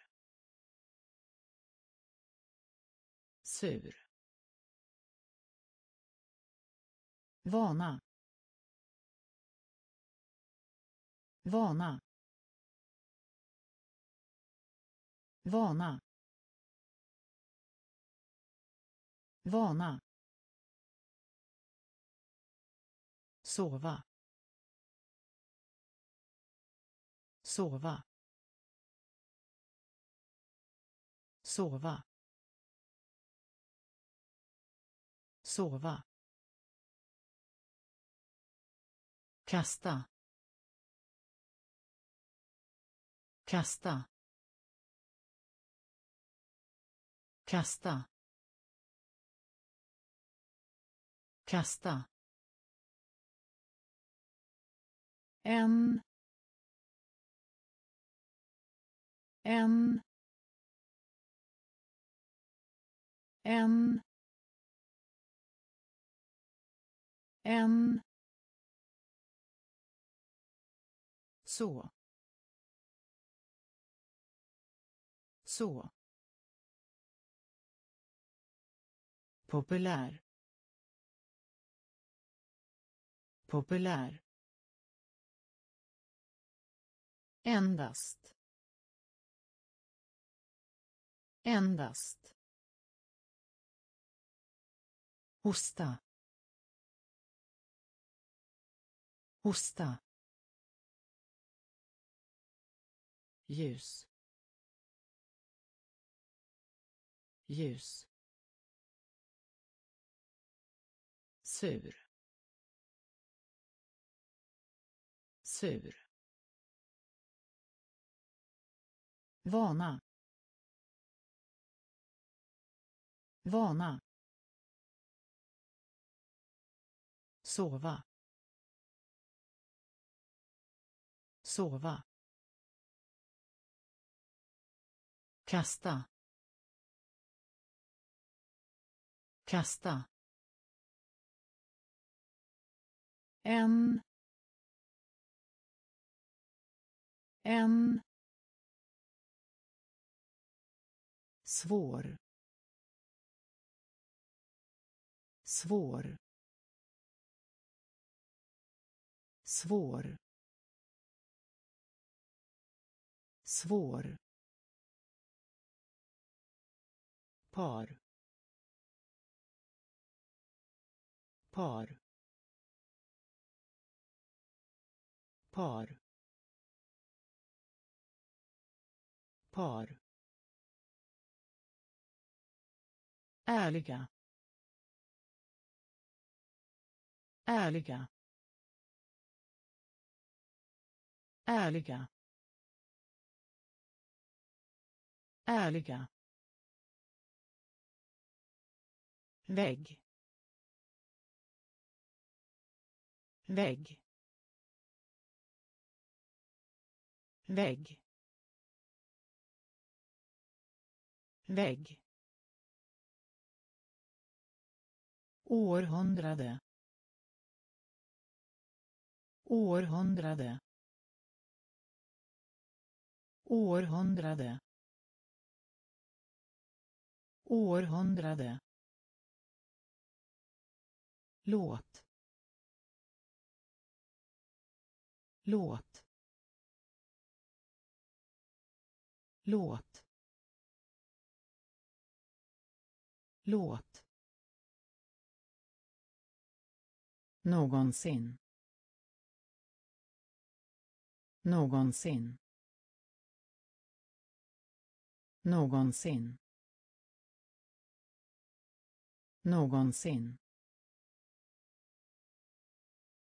Sur. Vana. Vana. Vana. Vana. Sova. Sova. Sova. Sova. Kasta. Kasta. Kasta. Kasta. En en en en. Så. Så. Populär. Populär. Endast. Endast. Hosta. Hosta. Ljus. Ljus. Sur. Sur. Vana. Vana. Sova. Sova. Kasta. Kasta. En. En. Svår. Svår. Svår. Svår. Par. Par. Par. Par. Ärliga. Ärliga. Ärliga. Ärliga. Vägg. Vägg. Vägg. Vägg. Århundrade. Århundrade. Århundrade. Århundrade. Låt. Låt. Låt. Låt. Någonsin. Någonsin. Någonsin. Någonsin.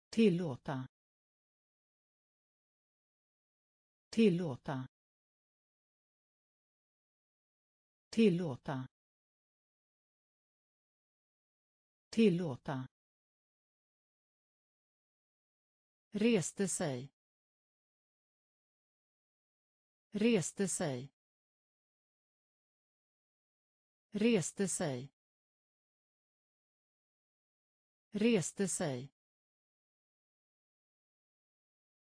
Tillåta. Tillåta. Tillåta. Tillåta. Reste sig. Reste sig. Reste sig. Reste sig.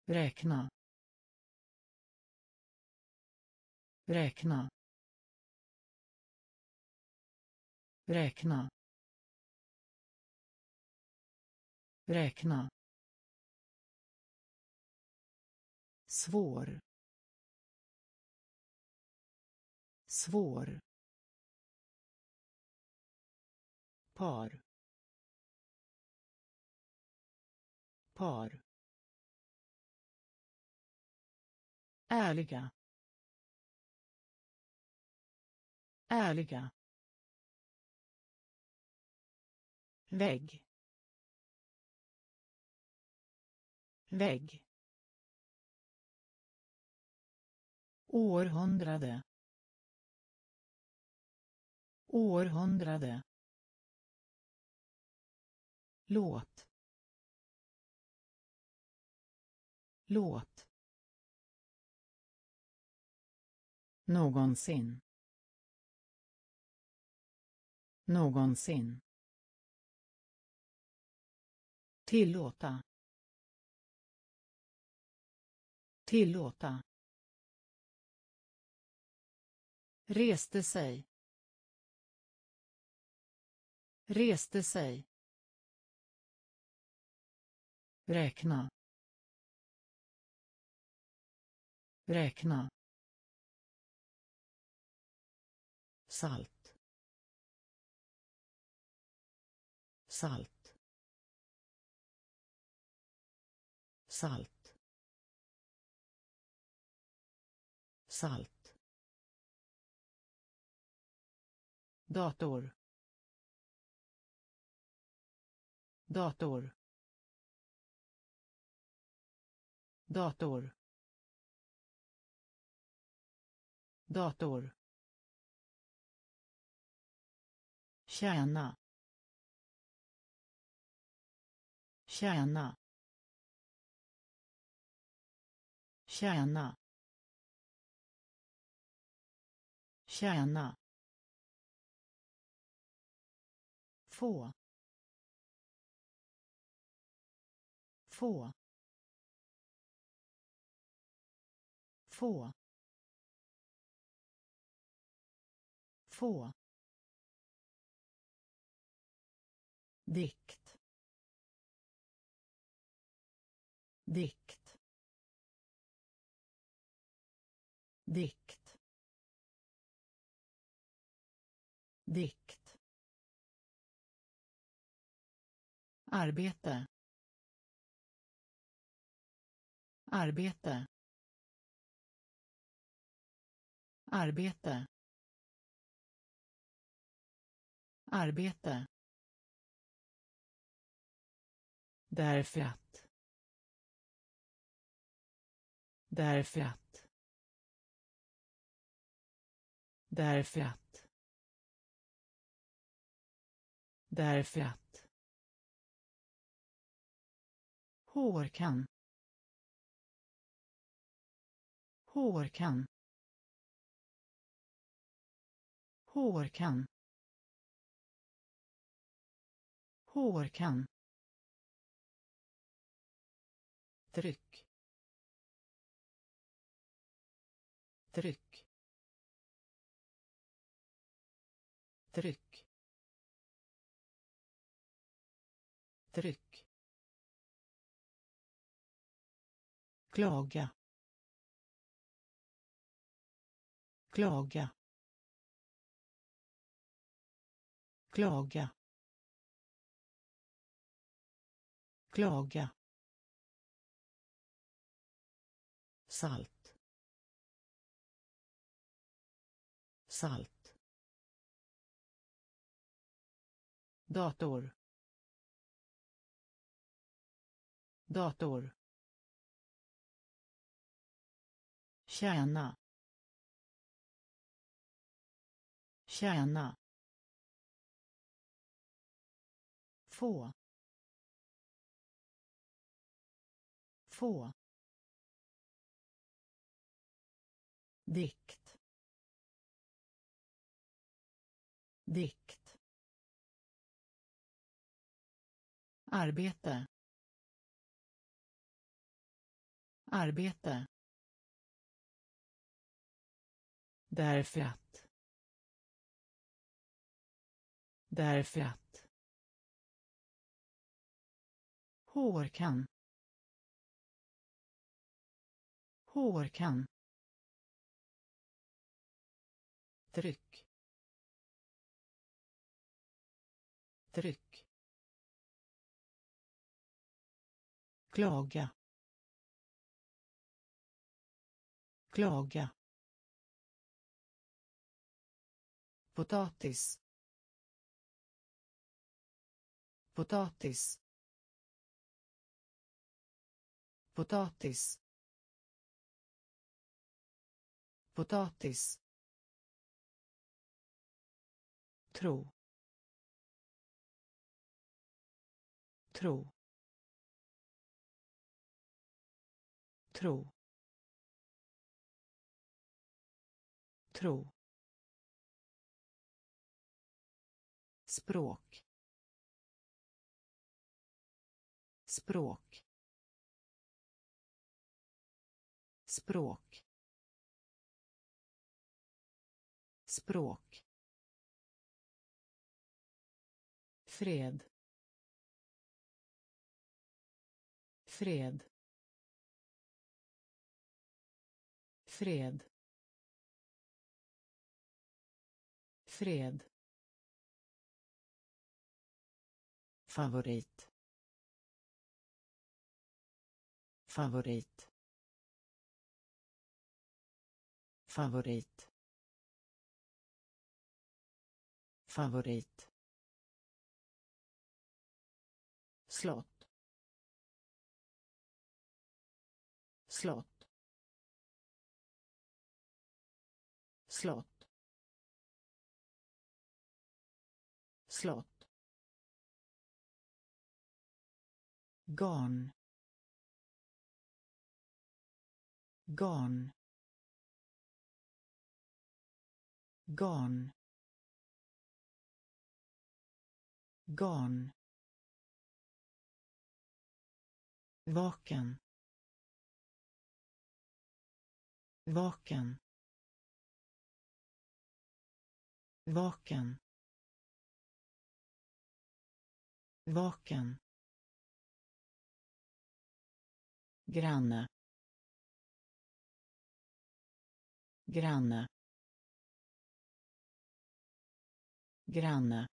Räkna. Räkna. Räkna. Räkna. Svår. Svår. Par. Par. Ärliga. Ärliga. Vägg. Vägg. Århundrade. Århundrade. Låt. Låt. Någonsin. Någonsin. Tillåta. Tillåta. Reste sig. Reste sig. Räkna. Räkna. Salt. Salt. Salt. Salt. Dator. Dator. Dator. Dator. Tjäna. Tjäna. Tjäna. Tjäna. Få. Få. Få. Få. Dikt dikt dikt dikt arbete arbete arbete arbete Därför att. Därför att. Därför att. Därför att. Hårkam. Hårkam. Hårkam. Hårkam. tryck tryck tryck tryck klaga. Klaga. Klaga. Klaga. Salt. Salt. Dator. Dator tjäna. Tjäna. Få. Få. Dikt. Dikt. Arbete. Arbete. Därför att. Därför att. Hårkam hårkam tryck. Tryck. Klaga. Klaga. Potatis. Potatis. Potatis. Potatis. Tro. Tro. Tro. Tro språk. Språk. Språk. Språk. Fred. Fred. Fred. Fred. Favorit. Favorit. Favorit. Favorit. Slott. Slott. Slott. Slott. Garn garn garn garn vaken. Vaken. Vaken. Vaken. Granne. Granne. Granne.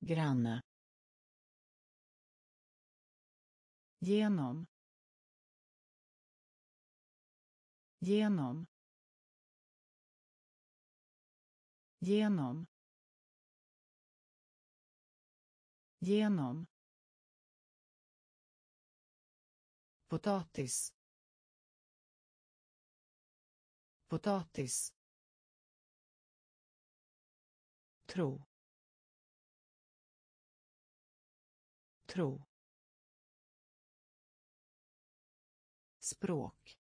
Granne. Genom. Genom. Genom. Genom. Potatis. Potatis. Tro. Tro. Språk.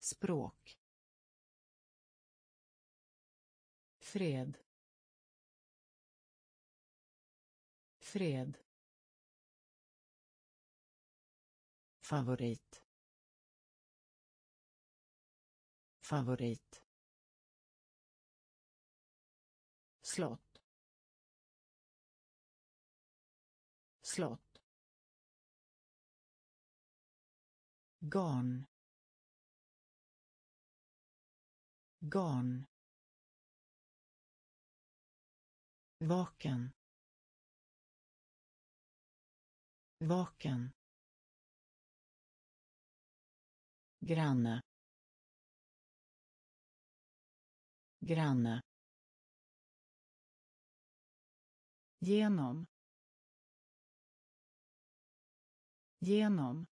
Språk. Fred. Fred. Favorit. Favorit. Slott. Slott. Garn. Garn. Vaken. Vaken. Granne. Granne. Genom. Genom.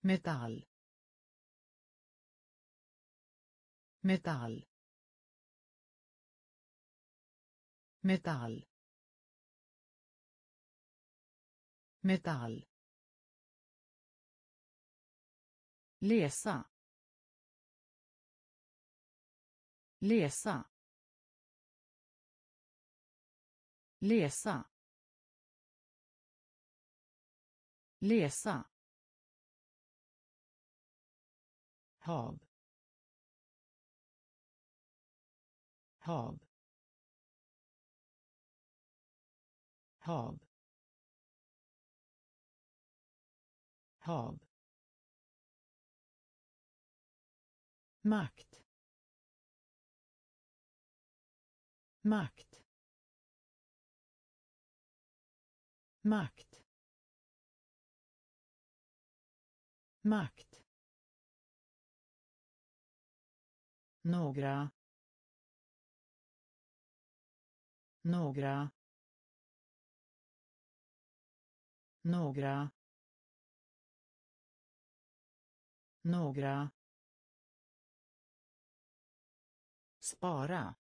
Metall. Metall. Metall. Metall. Läsa. Läsa. Läsa. Läsa. hav hav hav hav makt. Makt. Makt. Makt. Några. Några. Några. Några. Spara.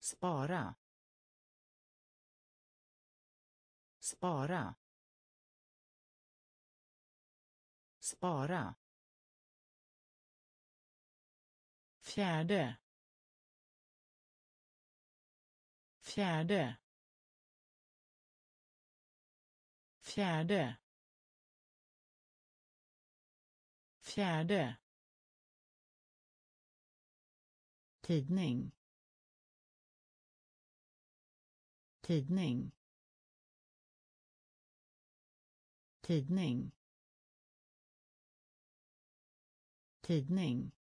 Spara. Spara. Spara. Fjärde. Fjärde. Fjärde. Fjärde. Tidning. Tidning. Tidning. Tidning.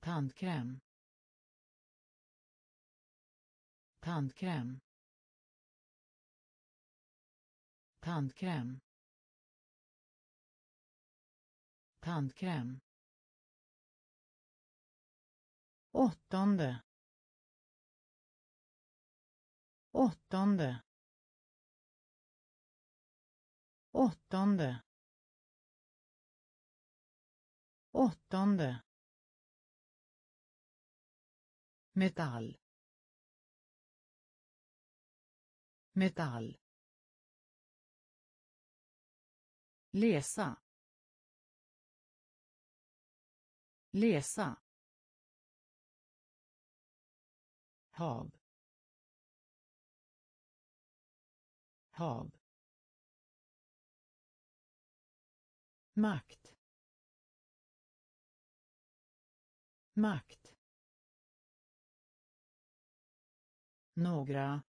Tandkräm. Tandkräm. Tandkräm. Tandkräm åttonde. Åttonde. Åttonde. Åttonde. Metall. Metall. Läsa. Läsa. Hav. Hav. Makt. Makt. Några.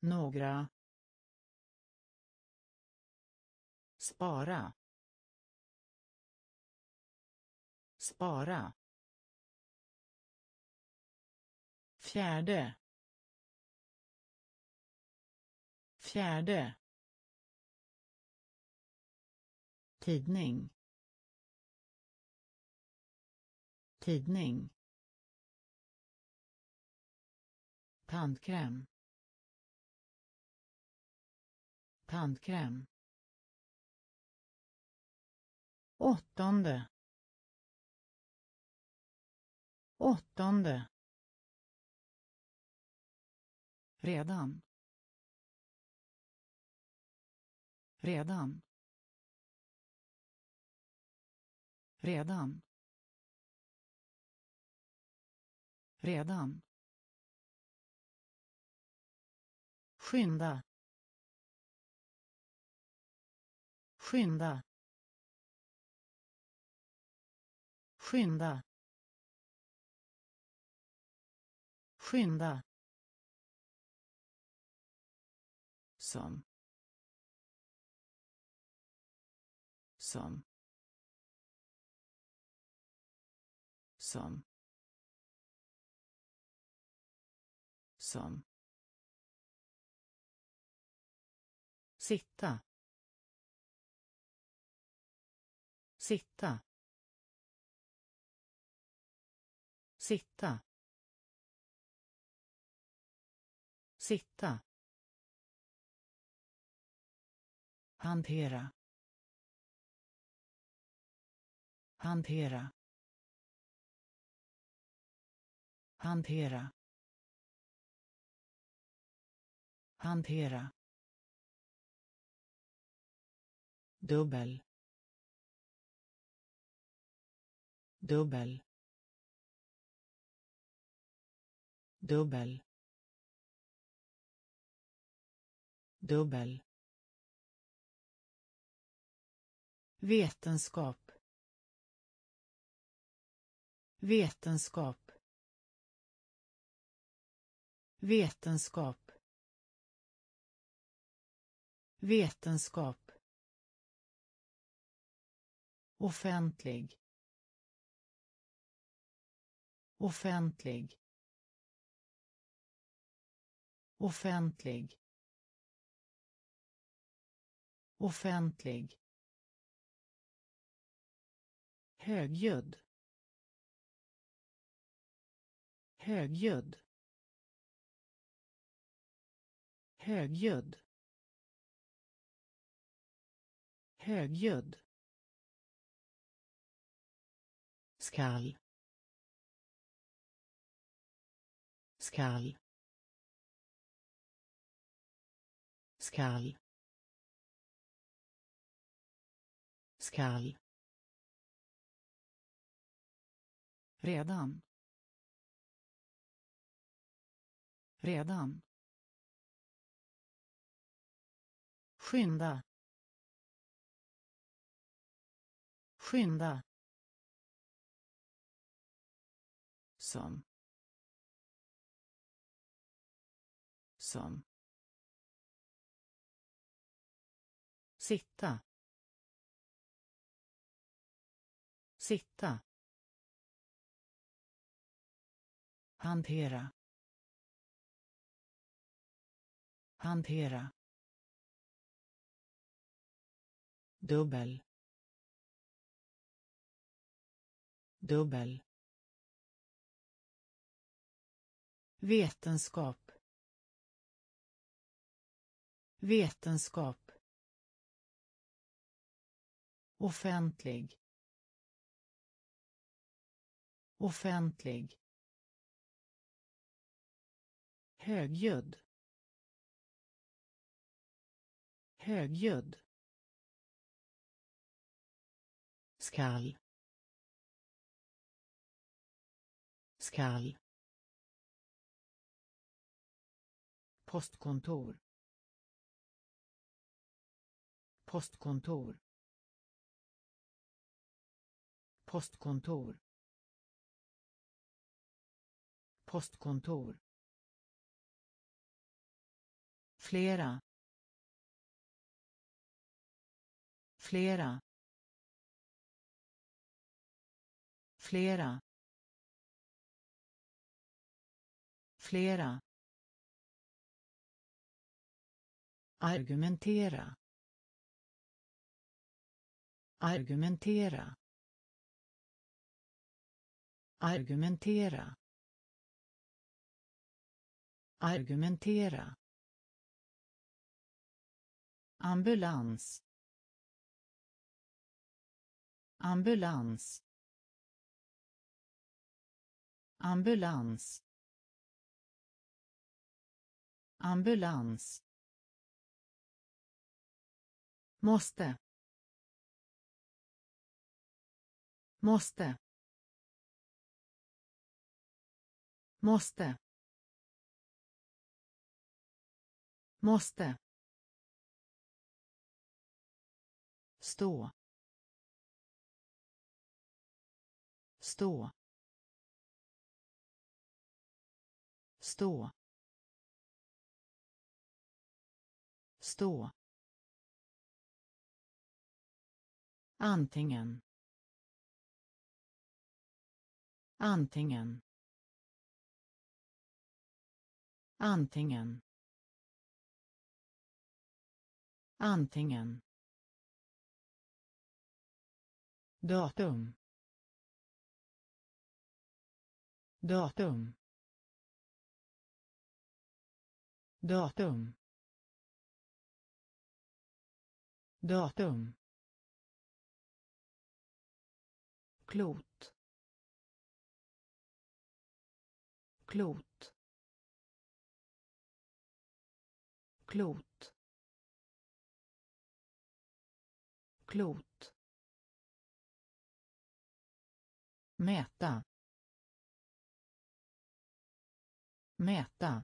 Några. Spara. Spara. Fjärde. Fjärde. Tidning. Tidning. Tandkräm. Tandkräm. Åttonde. Åttonde. Redan. Redan. Redan. Redan. Skynda. Skynda. Skynda. Skynda. Som. Som. Som. Som. Sitta. Sitta. Sitta. Sitta. Hantera. Hantera. Hantera. Hantera. Dubbel. Dubbel. Dubbel. Dubbel. Vetenskap. Vetenskap. Vetenskap. Vetenskap. Offentlig. Offentlig. Offentlig. Offentlig högljudd. Högljudd. Högljudd. Högljudd. Skall. Skall. Skall. Skall. Redan. Redan. Skynda. Skynda. Som. Som. Sitta. Sitta. Hantera. Hantera. Dubbel. Dubbel. Vetenskap. Vetenskap. Offentlig. Offentlig högljudd. Högljudd. Skall. Skall. Postkontor. Postkontor. Postkontor. Postkontor flera. Flera. Flera. Flera. Argumentera. Argumentera. Argumentera. Argumentera ambulans. Ambulans. Ambulans. Ambulans. Måste. Måste. Måste. Måste. Stå. Stå. Stå. Stå. Antingen. Antingen. Antingen. Antingen. Datum. Datum. Datum. Datum. Klot. Klot. Klot. Klot. Mäta. Mäta.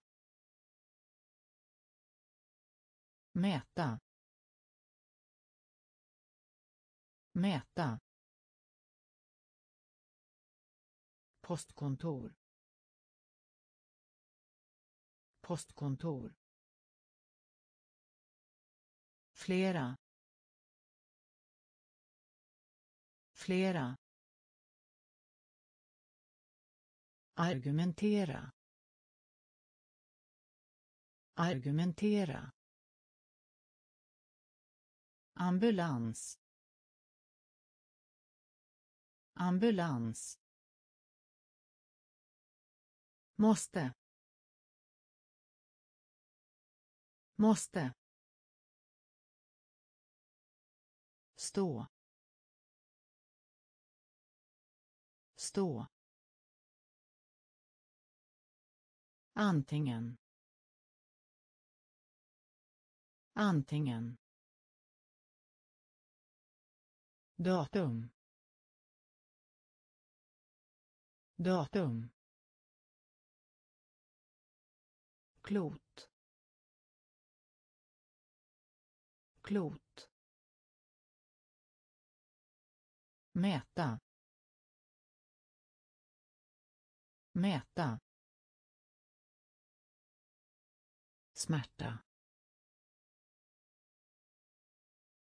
Mäta. Mäta. Postkontor. Postkontor. Flera. Flera. Argumentera. Argumentera. Ambulans. Ambulans. Måste. Måste. Stå. Stå. Antingen. Antingen. Datum. Datum. Klot. Klot. Mäta. Mäta. Smärta.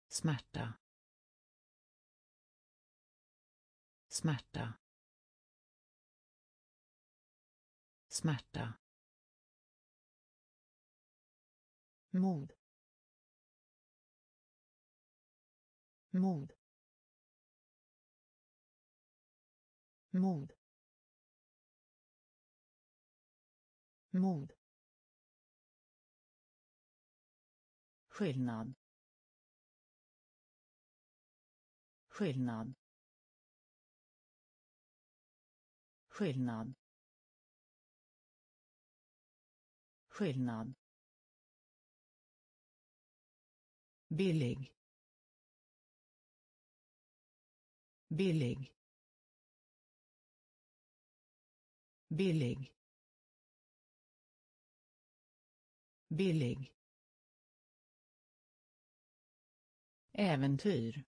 Smärta. Smärta. Smärta. Mod. Mod. Mod. Mod. Skillnad. Skillnad. Skillnad. Skillnad. Billig. Billig. Billig. Billig. Äventyr.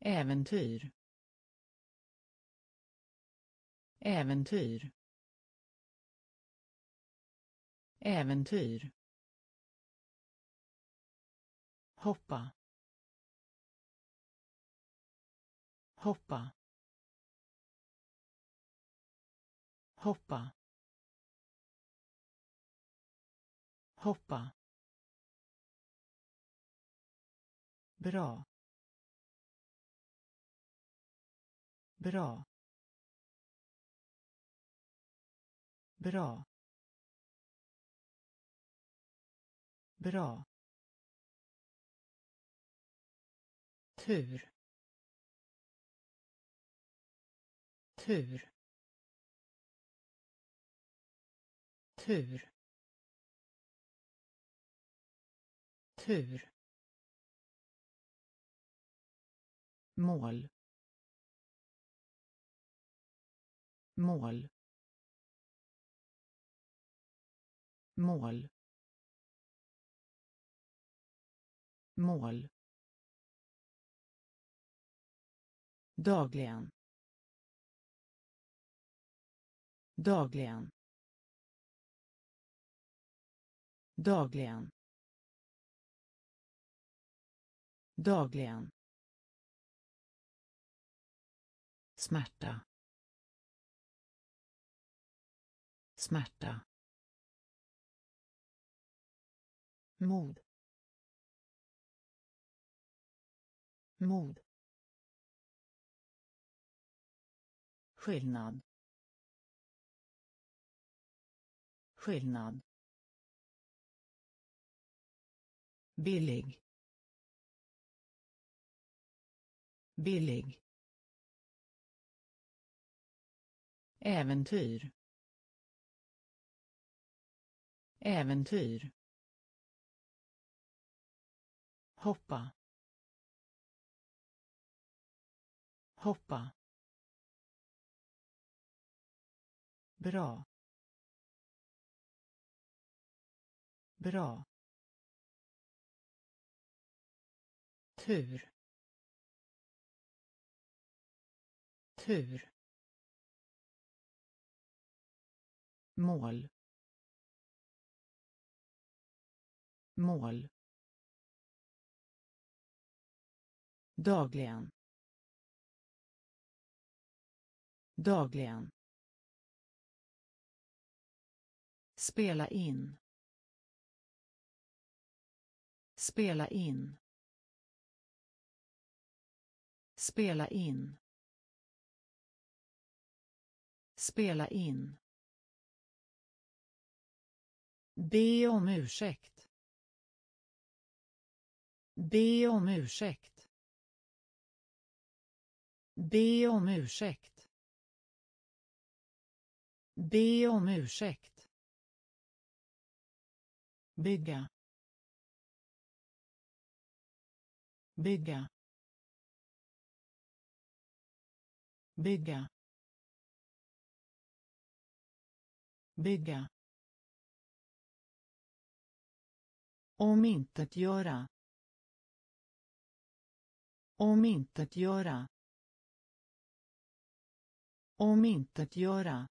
Äventyr. Äventyr. Äventyr. Hoppa. Hoppa. Hoppa. Hoppa. Bra. Bra. Bra. Bra. Tur. Tur. Tur. Tur. Mål. Mål. Mål. Mål. Dagligen. Dagligen. Dagligen. Dagligen. Smärta. Smärta. Mod. Mod. Skillnad. Skillnad. Billig. Billig. Äventyr. Äventyr. Hoppa. Hoppa. Bra. Bra. Tur. Tur. Mål. Mål. Dagligen. Dagligen. Spela in. Spela in. Spela in. Spela in be om ursäkt. Be om ursäkt. Be om ursäkt. Be om ursäkt. Bygga. Bygga. Bygga. Bygga. Omintetgöra omintetgöra omintetgöra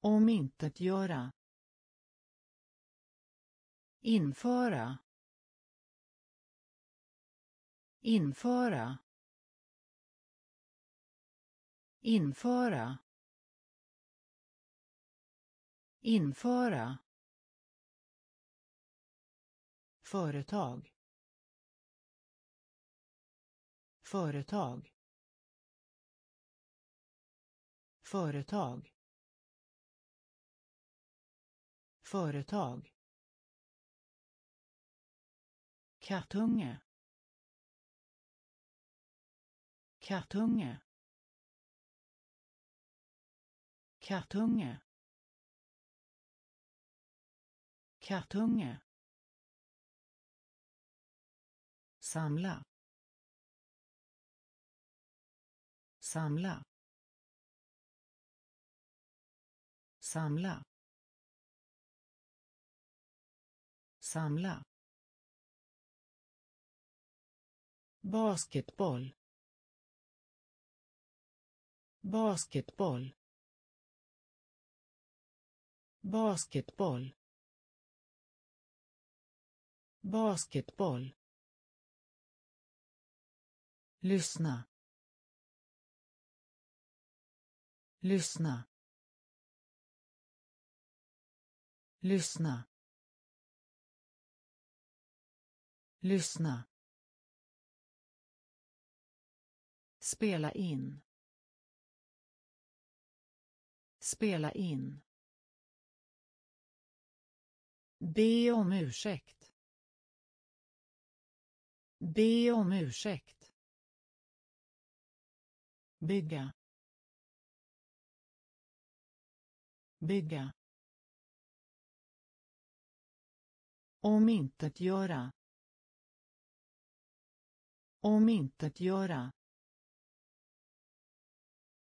omintetgöra införa. Införa. Införa. Införa företag företag företag företag Kattunge. Kattunge. Kattunge. Kattunge. Samla. Samla. Samla. Samla. basketboll basketboll basketboll basketboll lyssna. Lyssna. Lyssna. Lyssna. Spela in. Spela in. Be om ursäkt. Be om ursäkt bygga bygga omintetgöra omintetgöra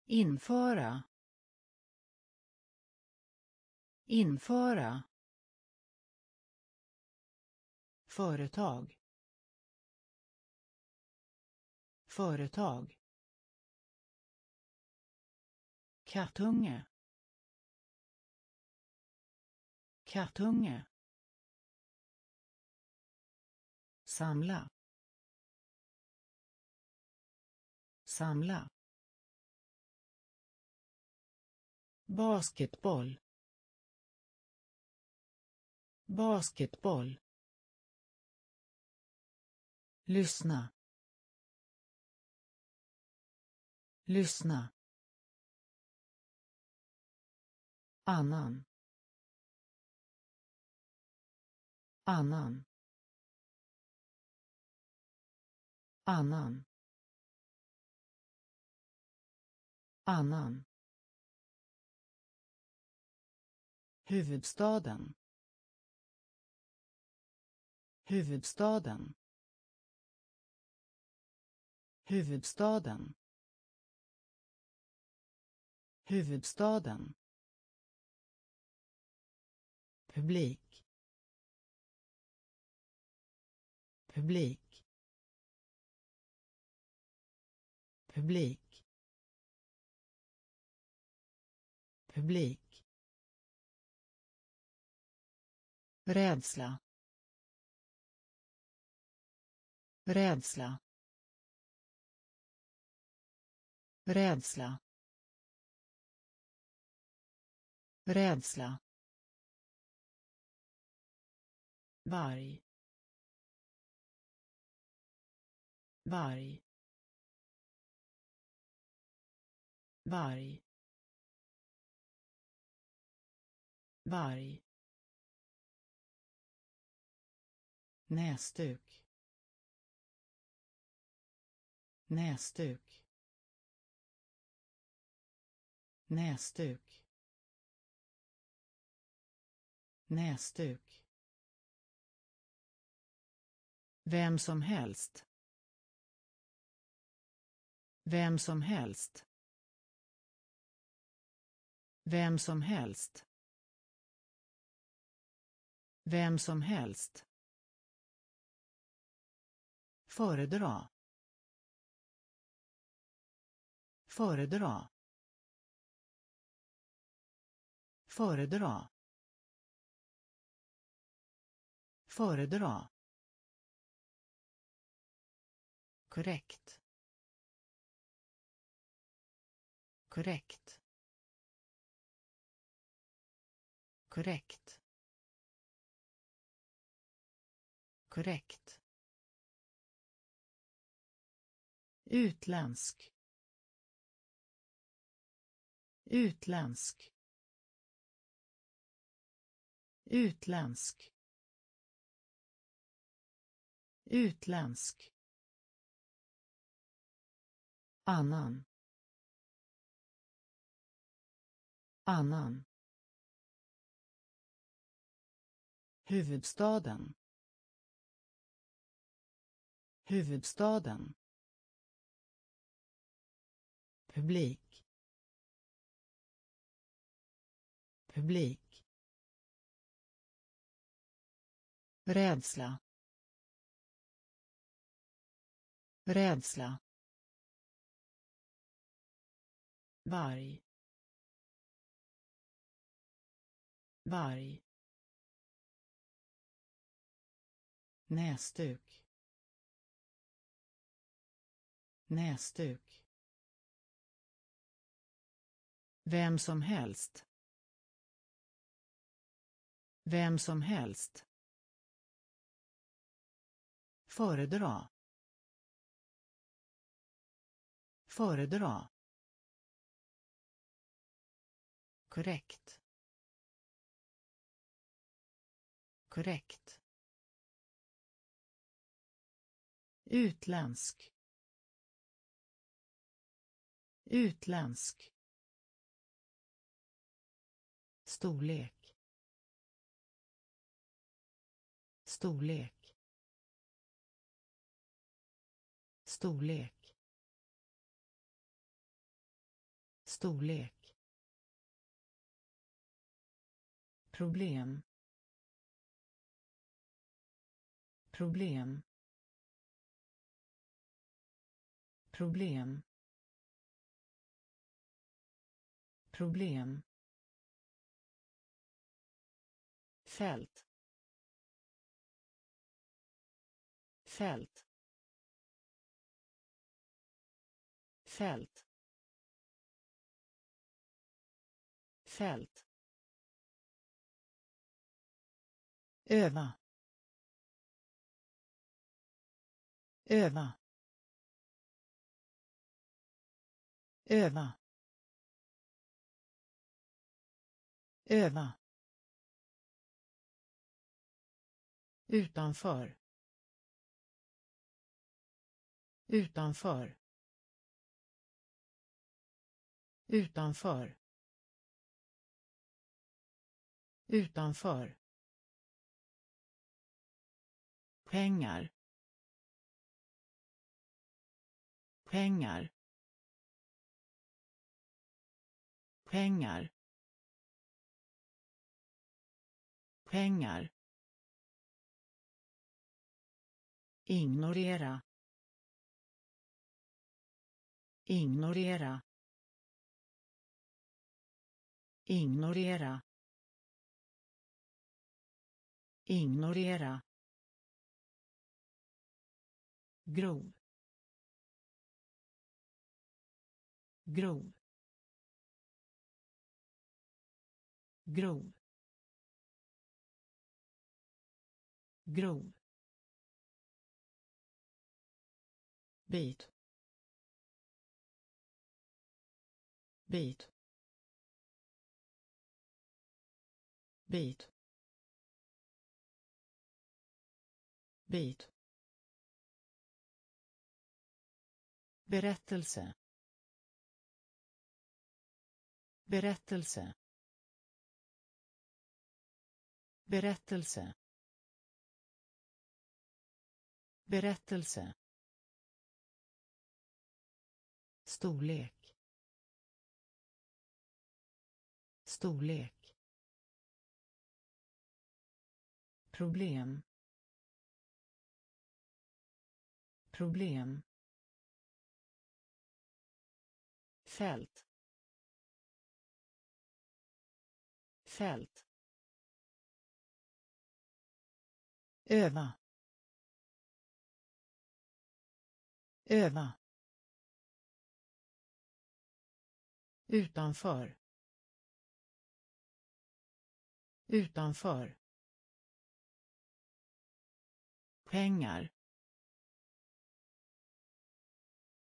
införa införa företag företag. Kartunge. Kartunge. Samla. Samla. basketboll. Basketboll. Lyssna. Lyssna. Annan. Annan. Annan. Annan. Huvudstaden. Huvudstaden. Huvudstaden. Huvudstaden publik. Publik. Publik. Publik. Rädsla. Rädsla. Rädsla. Rädsla. Varg varg varg varg. Näsduk näsduk näsduk näsduk. Vem som helst. Vem som helst. Vem som helst. Vem som helst. Föredra. Föredra. Föredra. Föredra. Korrekt. Korrekt. Korrekt. Korrekt. Utländsk. Utländsk. Utländsk. Utländsk annan. Annan. Huvudstaden. Huvudstaden. Publik. Publik. Rädsla. Rädsla. Varg varg näsduk näsduk vem som helst vem som helst föredra föredra. Korrekt. Korrekt. Utländsk. Utländsk. Storlek. Storlek. Storlek. Storlek. Problem. Problem. Problem. Problem. Fält. Fält. Fält. Fält. Öva. Öva. Öva. Öva. Utanför. Utanför. Utanför. Utanför. Pengar. Pengar. Pengar. Pengar. Ignorera. Ignorera. Ignorera. Ignorera grov. Grov. Grov. Grov. Bit. Bit. Bit. Bit. Berättelse. Berättelse. Berättelse. Berättelse. Storlek. Storlek. Problem. Problem. Fält. Fält. Öva. Öva. Utanför. Utanför. Pengar.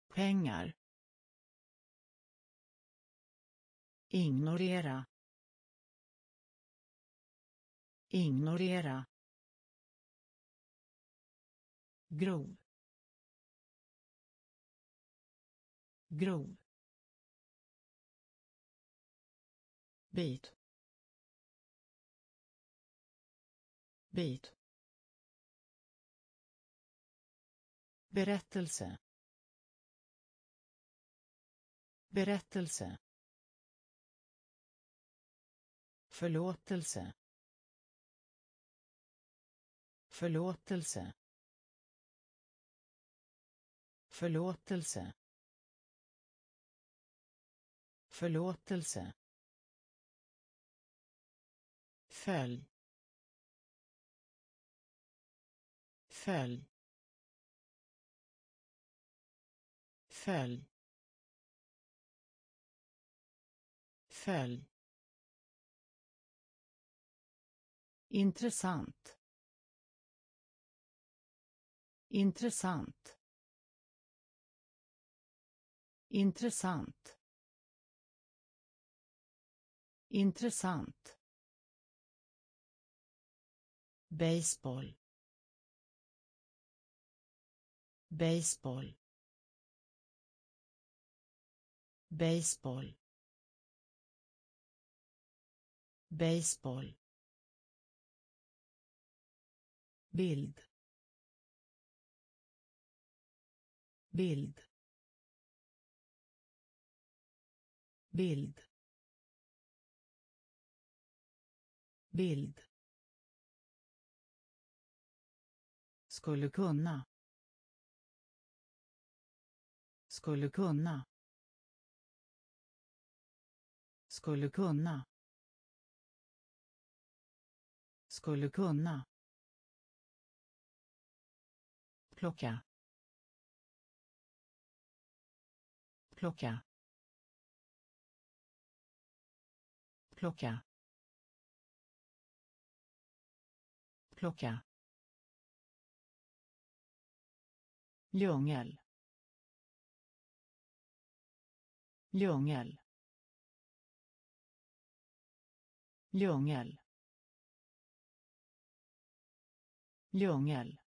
Pengar. Ignorera. Ignorera. Grov. Grov. Bit. Bit. Berättelse. Berättelse. Förlåtelse. Förlåtelse. Förlåtelse. Förlåtelse. Följ. Följ. Följ. Följ. Intressant. Intressant. Intressant. Intressant. Baseball. Baseball. Baseball. Baseball. Bild. Bild. Bild. Bild. Skulle kunna. Skulle kunna. Skulle kunna. Skulle kunna plocka. Plocka. Plocka. Plocka. Ljungel. djungel djungel djungel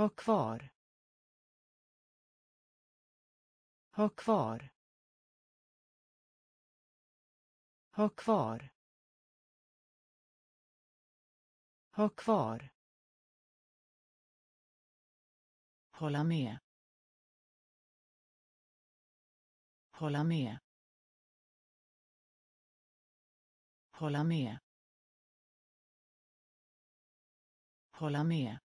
ha kvar ha kvar ha kvar ha kvar Hålla med. Hålla med. Hålla med. Hålla med.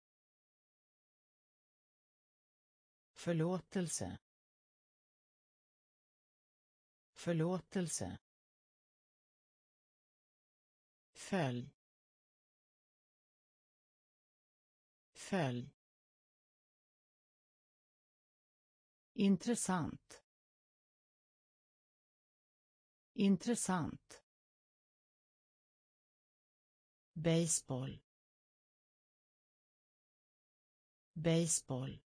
Förlåtelse. Förlåtelse. Följ. Följ. Intressant. Intressant. Baseball. Baseball.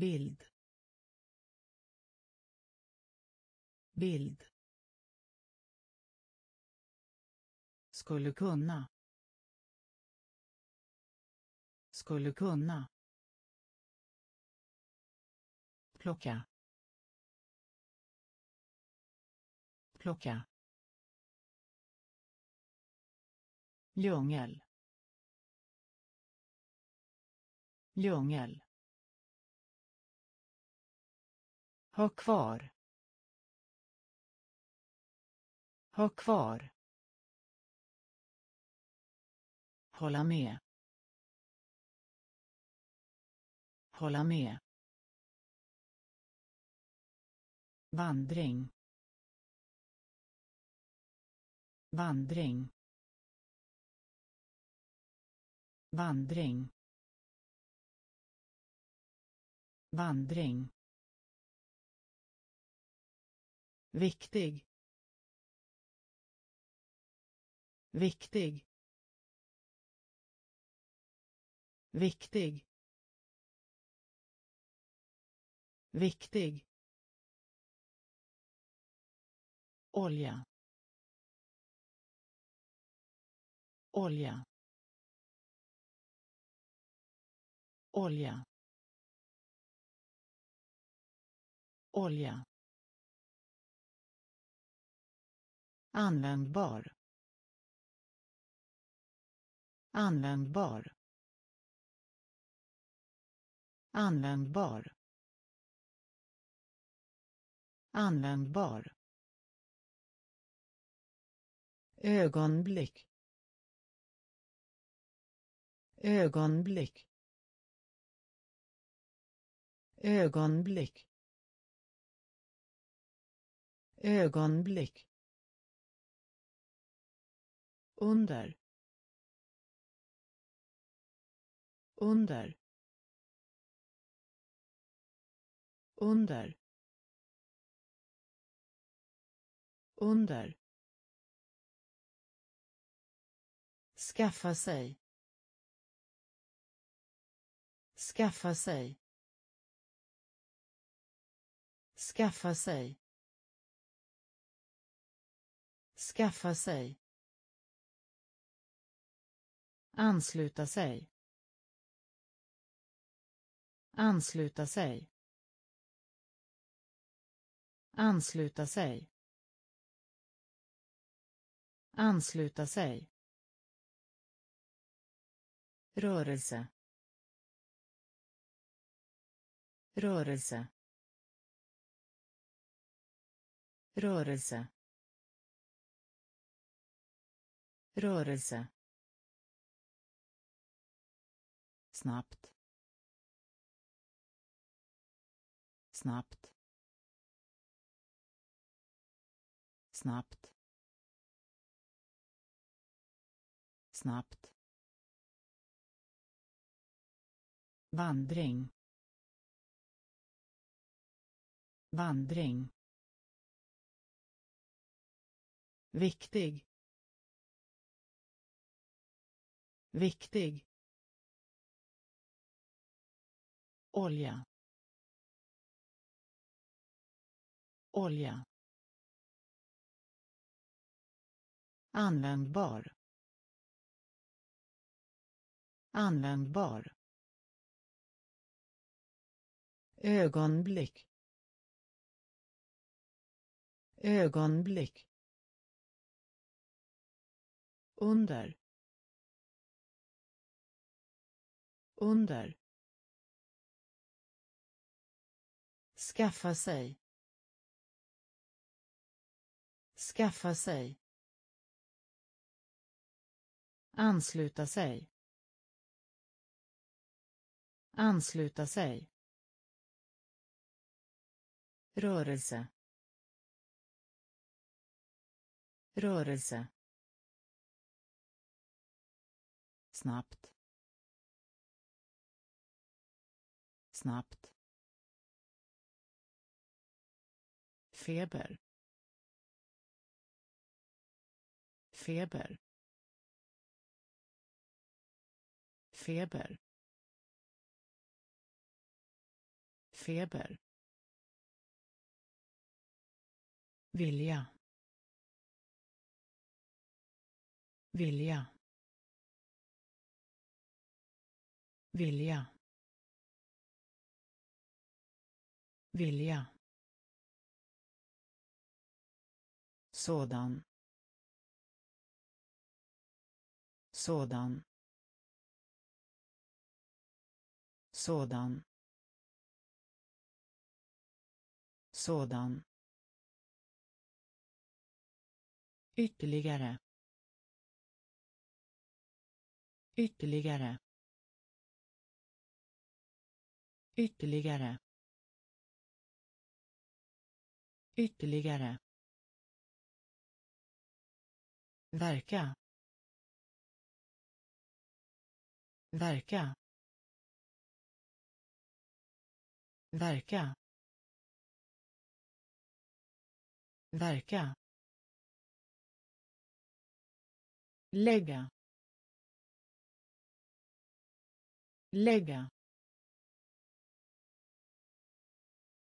Bild. Bild. Skulle kunna. Skulle kunna. Plocka. Plocka. Djungel. Djungel. Ha kvar. Ha kvar. Hålla med. Hålla med. Vandring. Vandring. Vandring. Vandring. Viktig. Viktig. Viktig. Viktig. Olja. Olja. Olja. Olja. Användbar. Användbar. Användbar. Användbar. Ögonblick. Ögonblick. Ögonblick. Ögonblick under under under under Skaffa sig. Skaffa sig. Skaffa sig. Skaffa sig. Ansluta sig. Ansluta sig. Ansluta sig. Ansluta sig rörelse rörelse rörelse rörelse snabbt. Snabbt. Snabbt. Snabbt. Vandring. Vandring. Viktig. Viktig. Olja. Olja. Användbar. Användbar. Ögonblick. Ögonblick. Under. Under. Skaffa sig. Skaffa sig. Ansluta sig. Ansluta sig. Rörelse. Rörelse. Snabbt. Snabbt. Feber. Feber. Feber. Feber. Vilja. Vilja. Vilja. Vilja. Sådan. Sådan. Sådan. Sådan. Ytterligare. Ytterligare. Ytterligare. Ytterligare verka. Verka. Verka. Verka. Lägga. Lägga.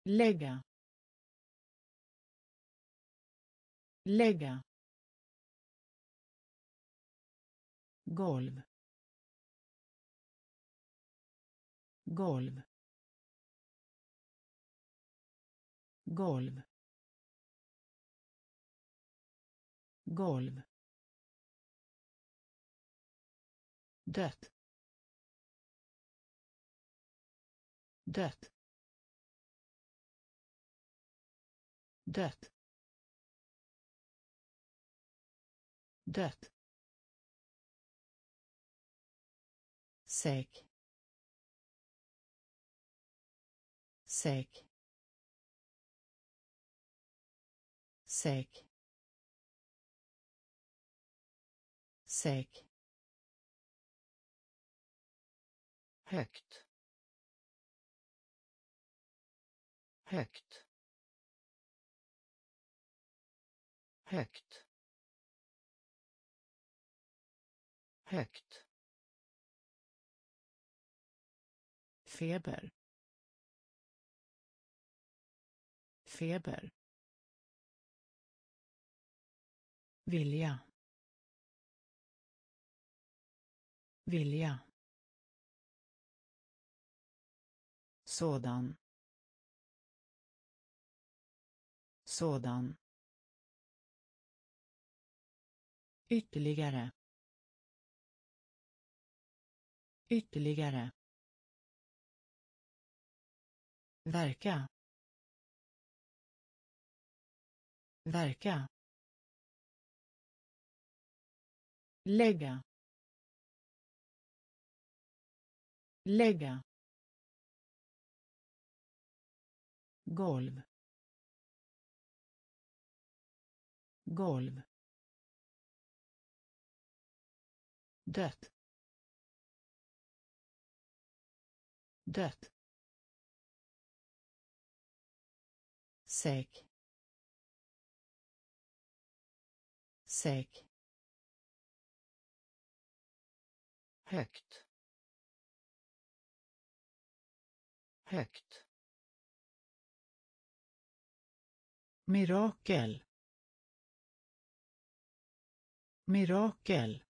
Lägga. Lägga. Golv. Golv. Golv. Golv. Dött. Dött. Dött. Dött. Säk säk säk säk högt. Högt. Högt. Högt. Feber. Feber. Vilja. Vilja. Sådan. Sådan. Ytterligare. Ytterligare verka. Verka. Lägga. Lägga. Golv. Golv. Dött. Dött. Säk säk högt. Högt. Mirakel. Mirakel.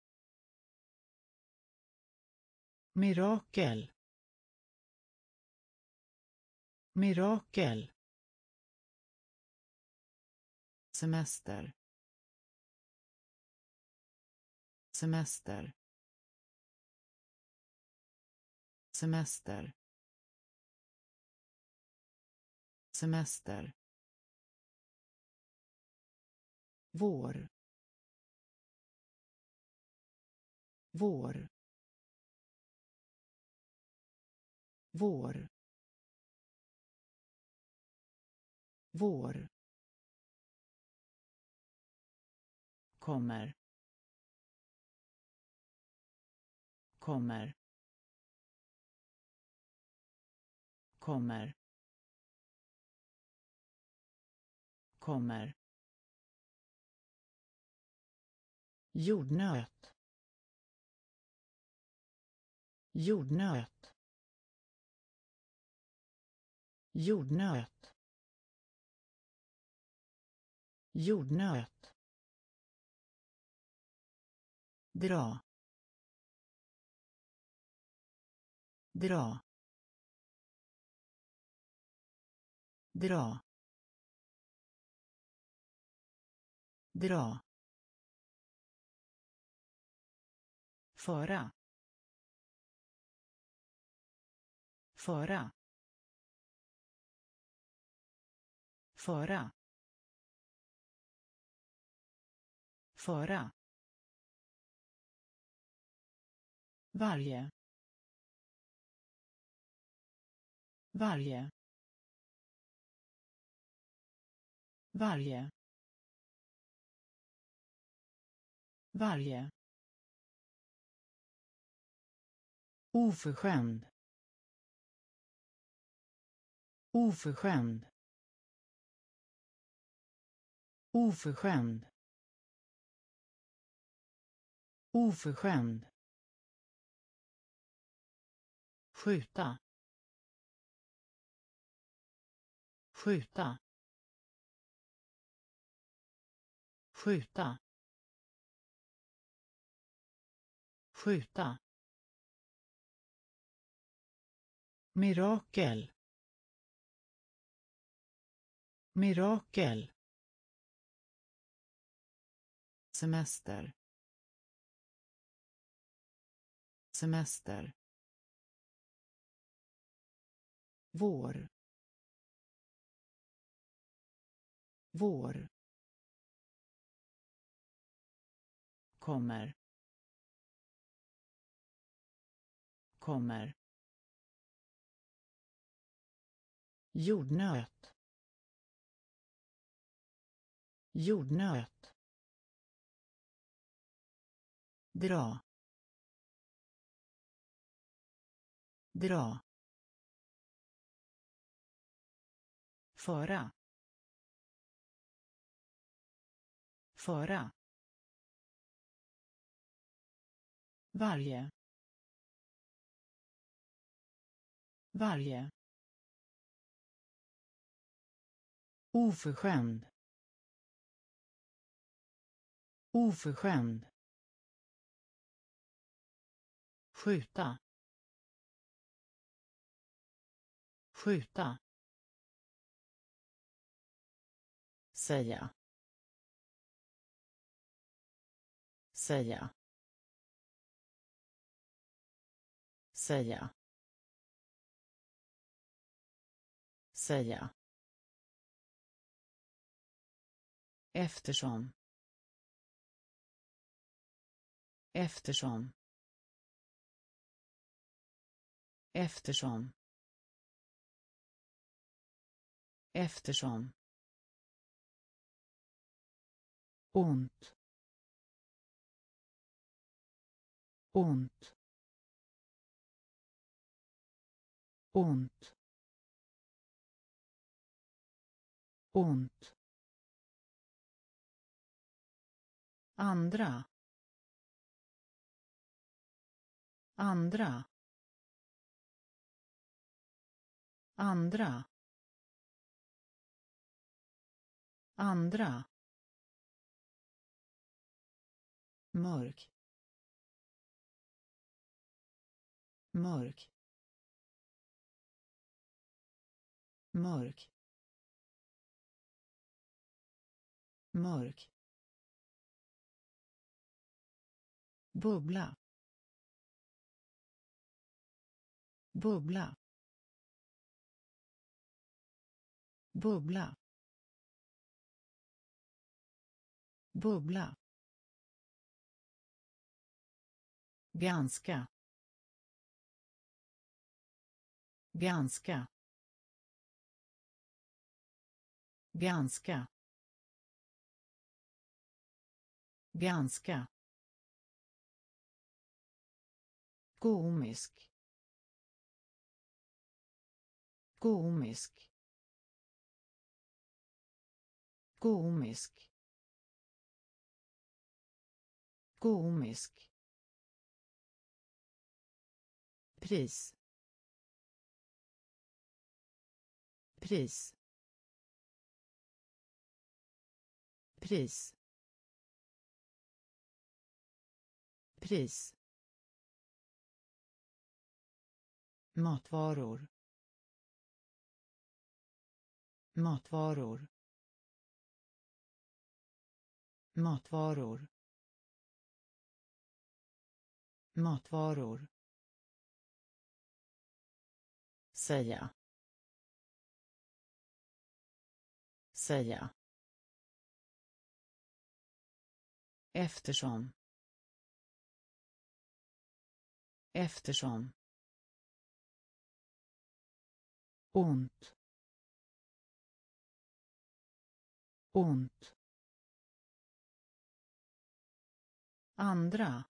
Mirakel. Mirakel. Semester. Semester. Semester. Semester. Vår. Vår. Vår. Vår. Kommer. Kommer. Kommer. Kommer. Jordnöt. Jordnöt. Jordnöt. Jordnöt. Dra. Dra. Dra. Dra. Föra. Föra. Föra. Föra. Varje. Varje. Varje. Varje. Oförskämd. Oförskämd. Oförskämd. Oförskämd. Skjuta. Skjuta. Skjuta. Skjuta. Mirakel. Mirakel. Semester. Semester. Vår. Vår. Kommer. Kommer. Jordnöt. Jordnöt. Dra. Dra. Föra föra varje varje oförskämd oförskämd skjuta skjuta. Säga. Säga. Säga. Säga. Eftersom. Eftersom. Eftersom. Eftersom. Ont. ont. ont. ont. andra. andra. andra. andra. Mörk. Mörk. Mörk. Mörk. Bubbla. Bubbla. Bubbla. Bubbla. Ganska ganska ganska ganska komisk. Komisk. Komisk. Komisk. Pris. Pris. Pris. Pris. Matvaror. Matvaror. Matvaror. Matvaror. Säga. Säga. Eftersom. Eftersom. Ont. Ont. Andra.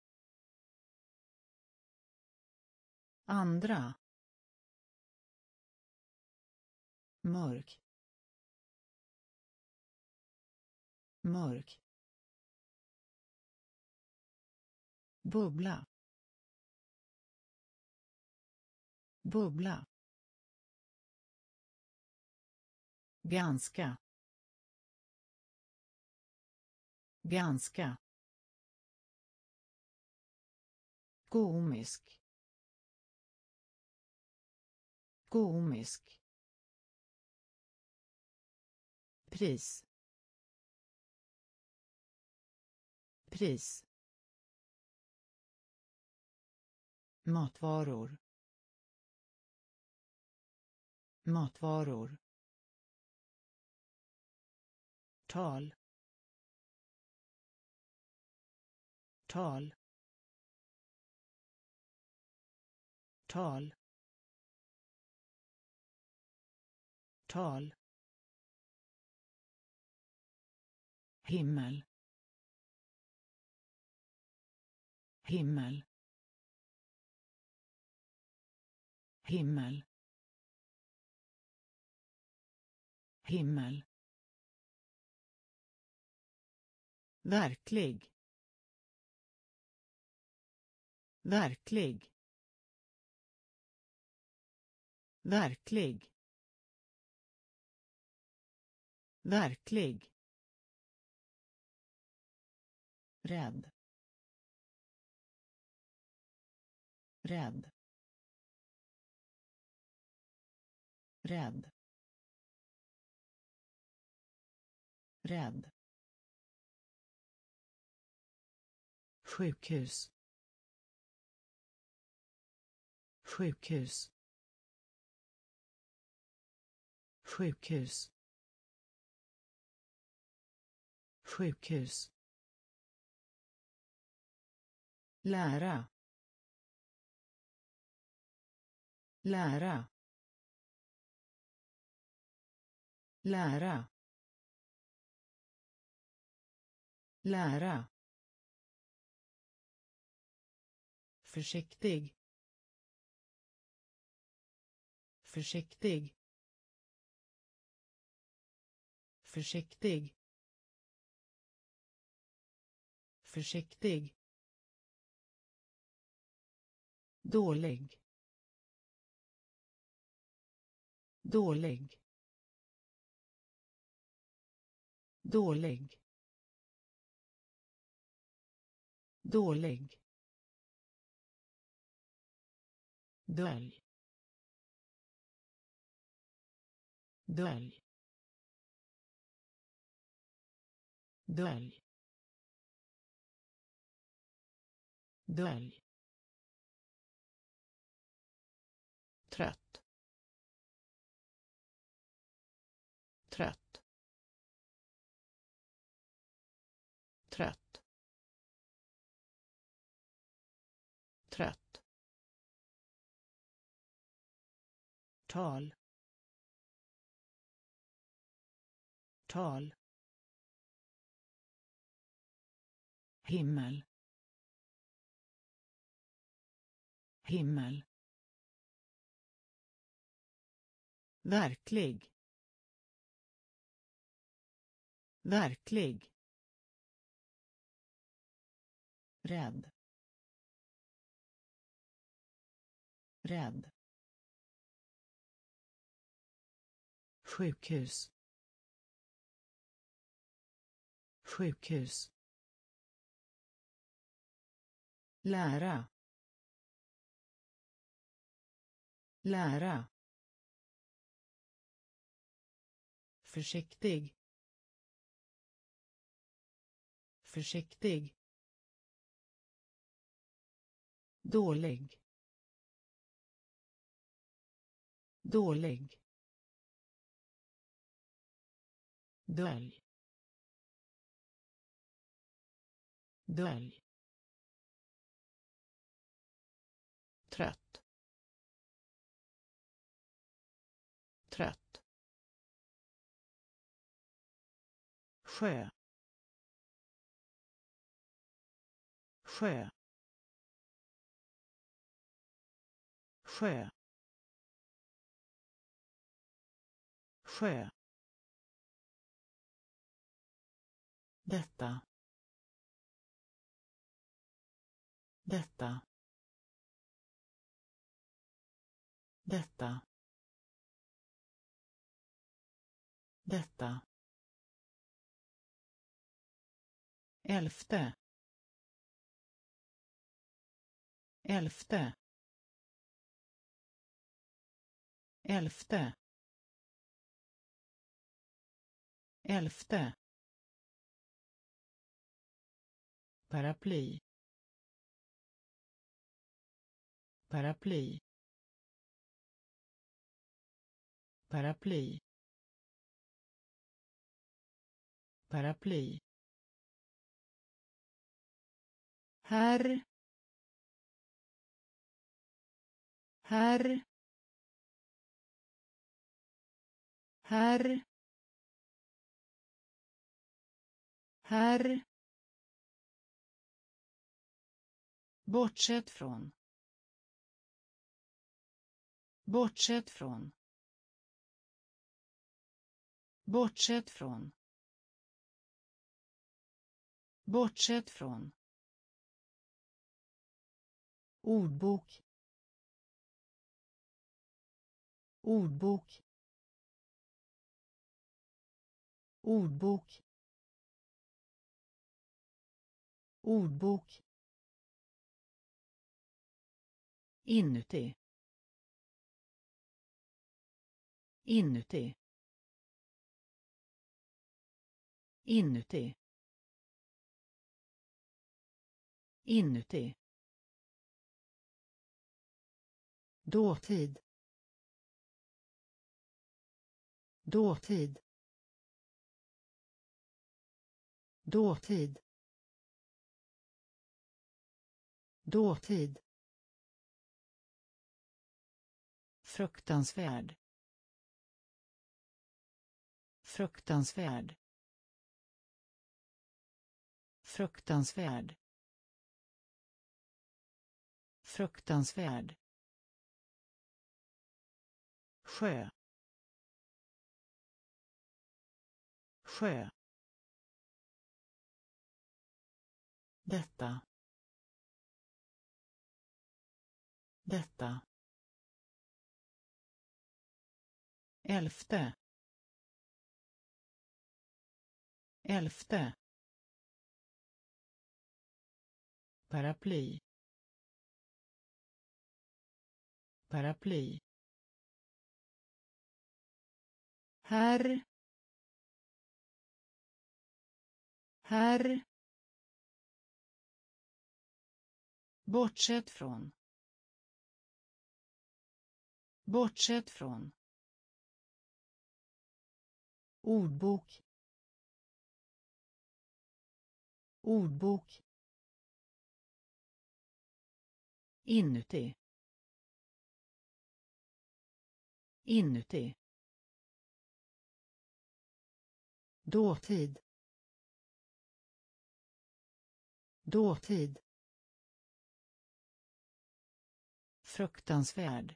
Andra. Mörk. Mörk. Bubbla. Bubbla. Ganska. Ganska. Komisk. Komisk. Pris. Pris. Matvaror. Matvaror. Tal. Tal. Tal. Tal. Himmel. Himmel. Himmel. Himmel. Verklig. Verklig. Verklig. Verklig. Rädd. Rädd. Rädd. Rädd. Sjukhus. Sjukhus. Sjukhus. Sjukhus. Lära. Lära. Lära. Lära. Försiktig. Försiktig. Försiktig. Försiktig. Dålig. Dålig. Dålig. Dålig. Dölj dölj dölj dölj tal. Tal. Himmel. Himmel. Verklig. Verklig. Rädd. Rädd. Sjukhus. Sjukhus. Lära. Lära. Försiktig. Försiktig. Dålig. Dålig. Dölj. Dölj. Trött. Trött. Sjö. Sjö. Sjö. Sjö. Detta. Detta. Detta. Detta. Elfte. Elfte. Elfte. Elfte. Paraply. Paraply. Paraply. Paraply. Herr herr herr herr bortsett från. Bortsett från. Bortsett från. Bortsett från. Ordbok. Ordbok. Ordbok. Ordbok. Inuti. Inuti. Inuti. Inuti. Dåtid. Dåtid. Dåtid. Dåtid. Fruktansvärd. Fruktansvärd. Fruktansvärd. Fruktansvärd. Sjö. Sjö. Detta. Detta. Elfte. Elfte. Paraply. Paraply. Herr. Herr. Bortsett från. Bortsett från ordbok ordbok inuti inuti dåtid dåtid fruktansvärd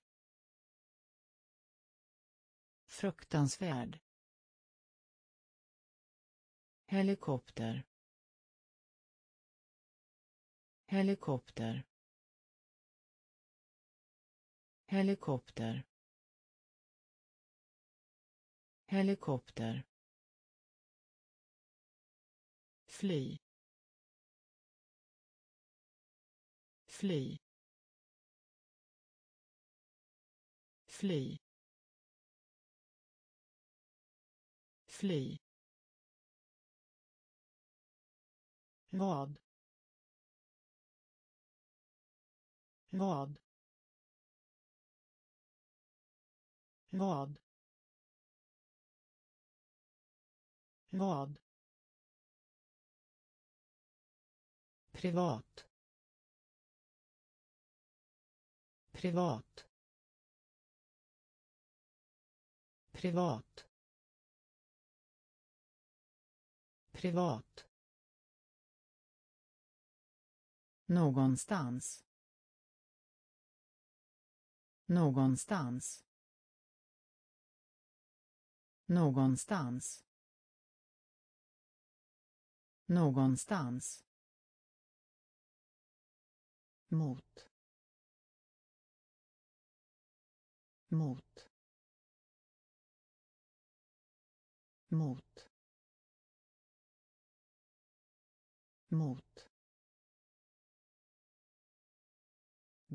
fruktansvärd helikopter. Helikopter. Helikopter. Helikopter. Fly. Fly. Fly. Fly. Vad? Vad? Vad? Vad? Privat. Privat. Privat. Privat. Någonstans. Någonstans. Någonstans. Någonstans. Mot. Mot. Mot. Mot.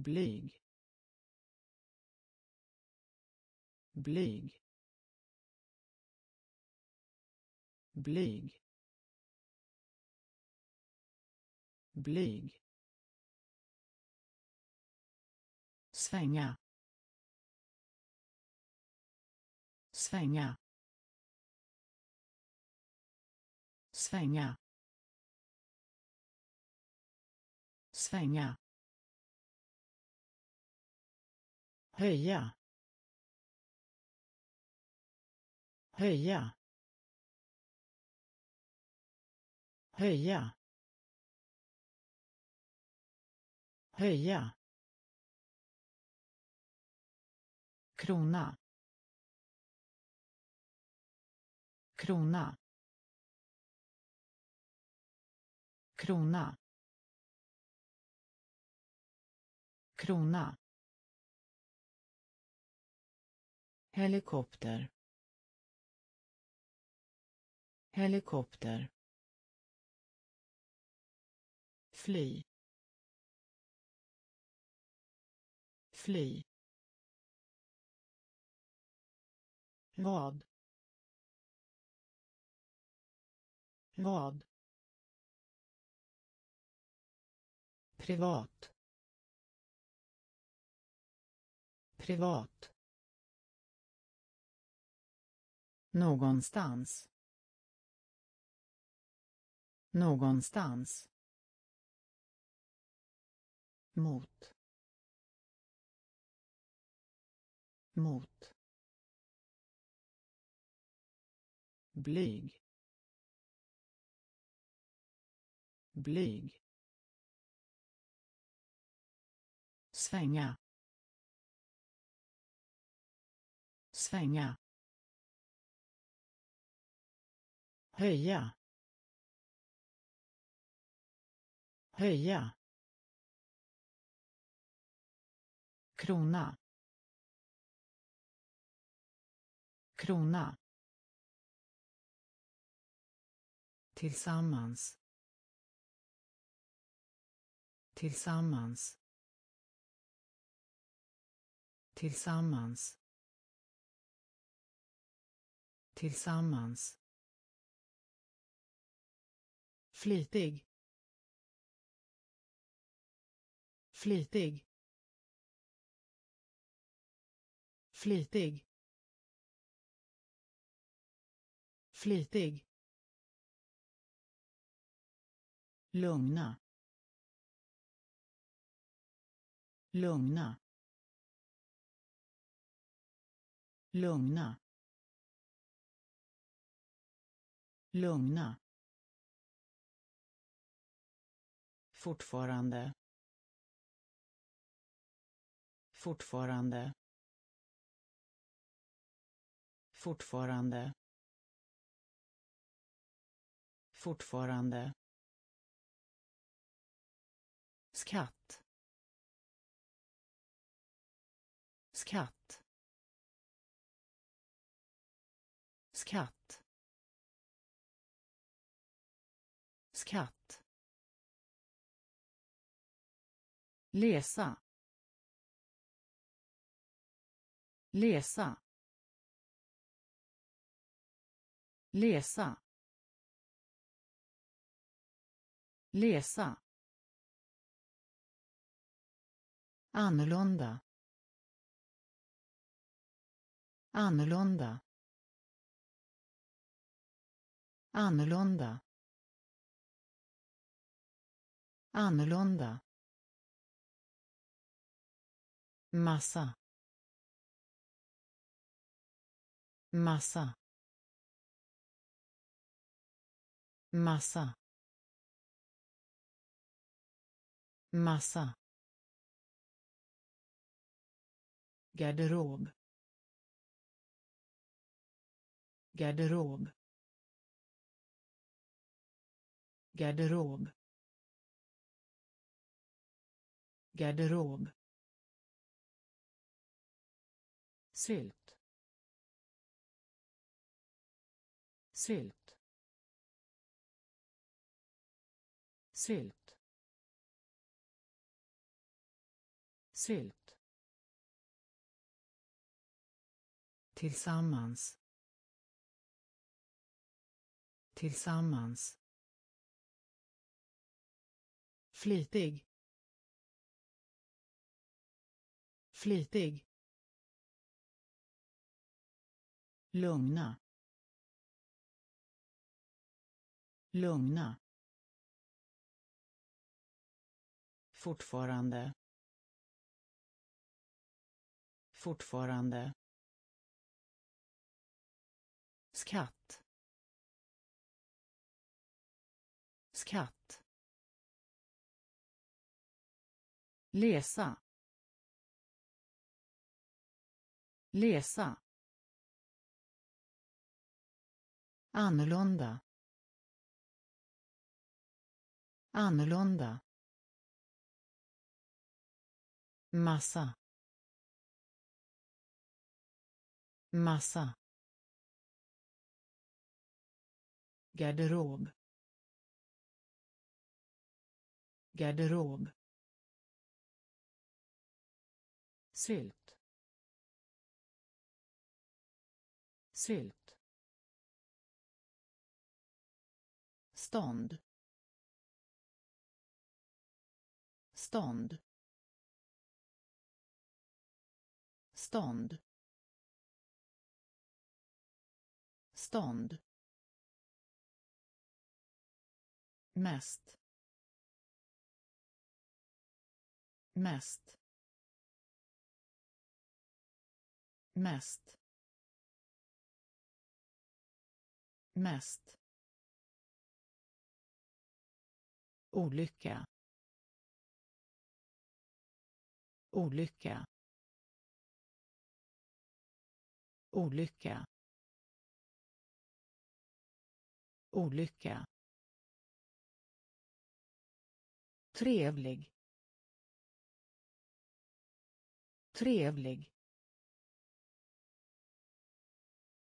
Blyg. Blyg. Blyg. Blyg. Svänga. Svänga. Svänga. Svänga. Höja. Höja. Höja. Höja. Krona. Krona. Krona. Krona. Helikopter. Helikopter. Fly. Fly. Vad? Vad? Privat. Privat. Någonstans. Någonstans. Mot. Mot. Blyg. Blyg. Svänga. Svänga. Höja. Höja. Krona. Krona. Tillsammans. Tillsammans. Tillsammans. Tillsammans flitig. Flitig. Flitig. Flitig. Lugna. Lugna. Lugna. Lugna. Fortfarande. Fortfarande. Fortfarande. Fortfarande. Skatt. Skatt. Skatt. Skatt. Läsa. Läsa. Läsa. Läsa. Annorlunda. Annorlunda. Annorlunda. Annorlunda massa. Massa. Massa. Massa. Garderob. Garderob. Garderob. Garderob. Sylt. Sylt. Sylt. Sylt. Tillsammans. Tillsammans. Flitig. Flitig. Lugna. Lugna. Fortfarande. Fortfarande. Skatt. Skatt. Läsa. Läsa. Annorlunda. Annorlunda. Massa. Massa. Garderob. Garderob. Sylt. Sylt. Stånd. Stånd. Stånd. Stånd. Mest. Mest. Mest. Mest. Olycka. Olycka. Olycka. Olycka. Trevlig. Trevlig.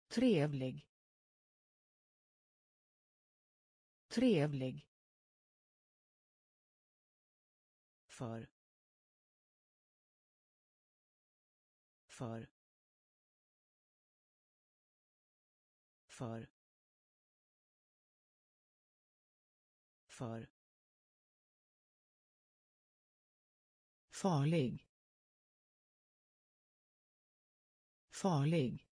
Trevlig. Trevlig. För för för för. Farlig. Farlig.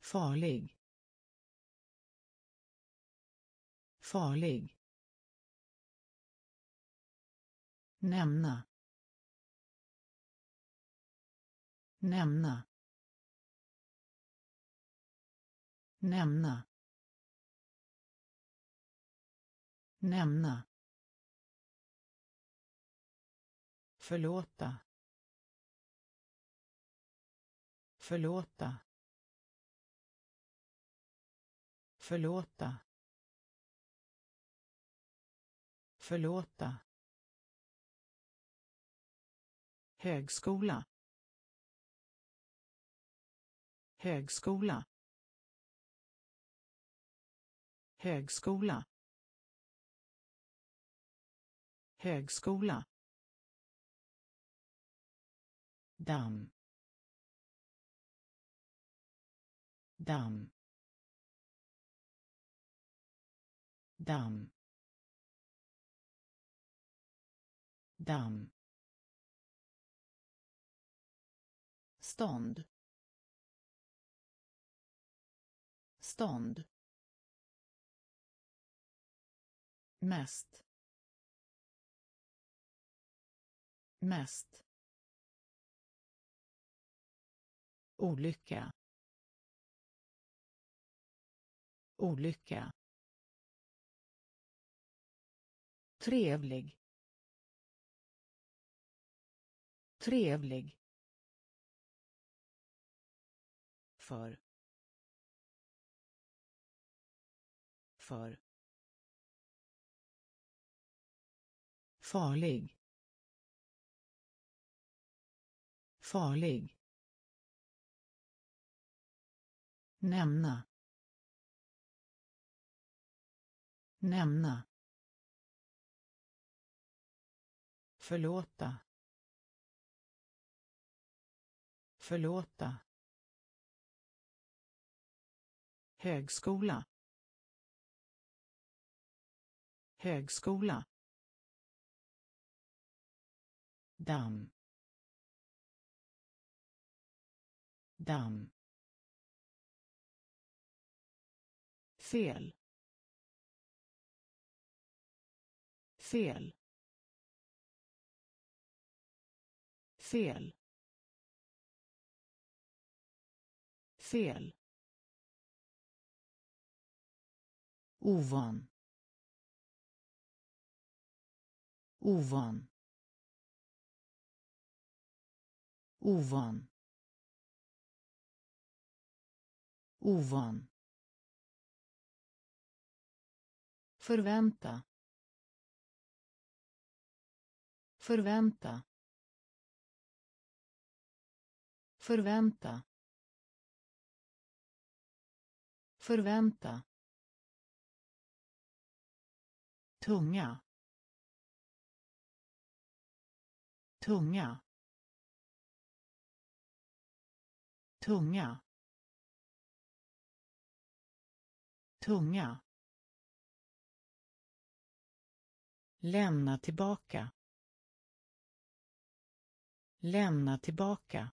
Farlig. Farlig. Nämna. Nämna. Nämna. Nämna. Förlåta. Förlåta. Förlåta. Förlåta. Högskola. Högskola. Högskola. Högskola. Damm. Damm. Damm. Damm. Stånd. Stånd. Mest. Mest. Olycka. Olycka. Trevlig. Trevlig. För för farlig farlig nämna nämna förlåta förlåta. Högskola. Högskola. Damm. Damm. Fel. Fel. Fel. Fel. Ovan. Ovan. Ovan. Ovan. Förvänta. Förvänta. Förvänta. Förvänta. Tunga. Tunga. Tunga. Tunga. Lämna tillbaka. Lämna tillbaka.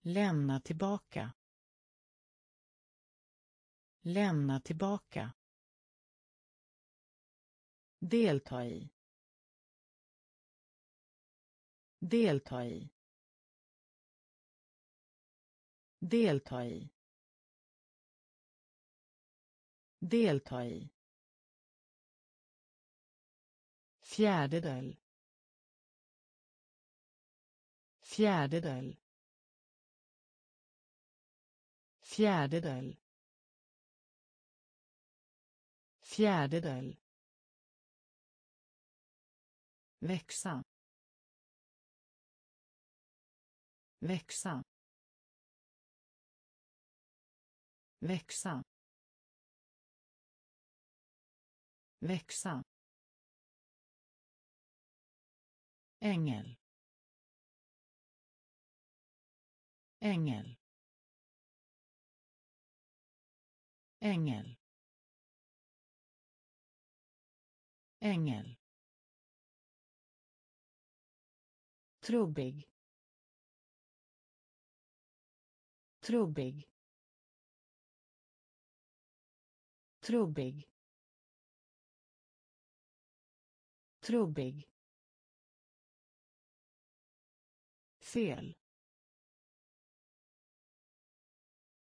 Lämna tillbaka. Lämna tillbaka delta i delta i delta i delta i. Fjärdedel. Fjärdedel. Fjärdedel. Fjärdedel växa. Växa. Växa. Växa. Ängel. Ängel. Ängel. Ängel. Trubbig. Trubbig. Trubbig. Trubbig. Fel.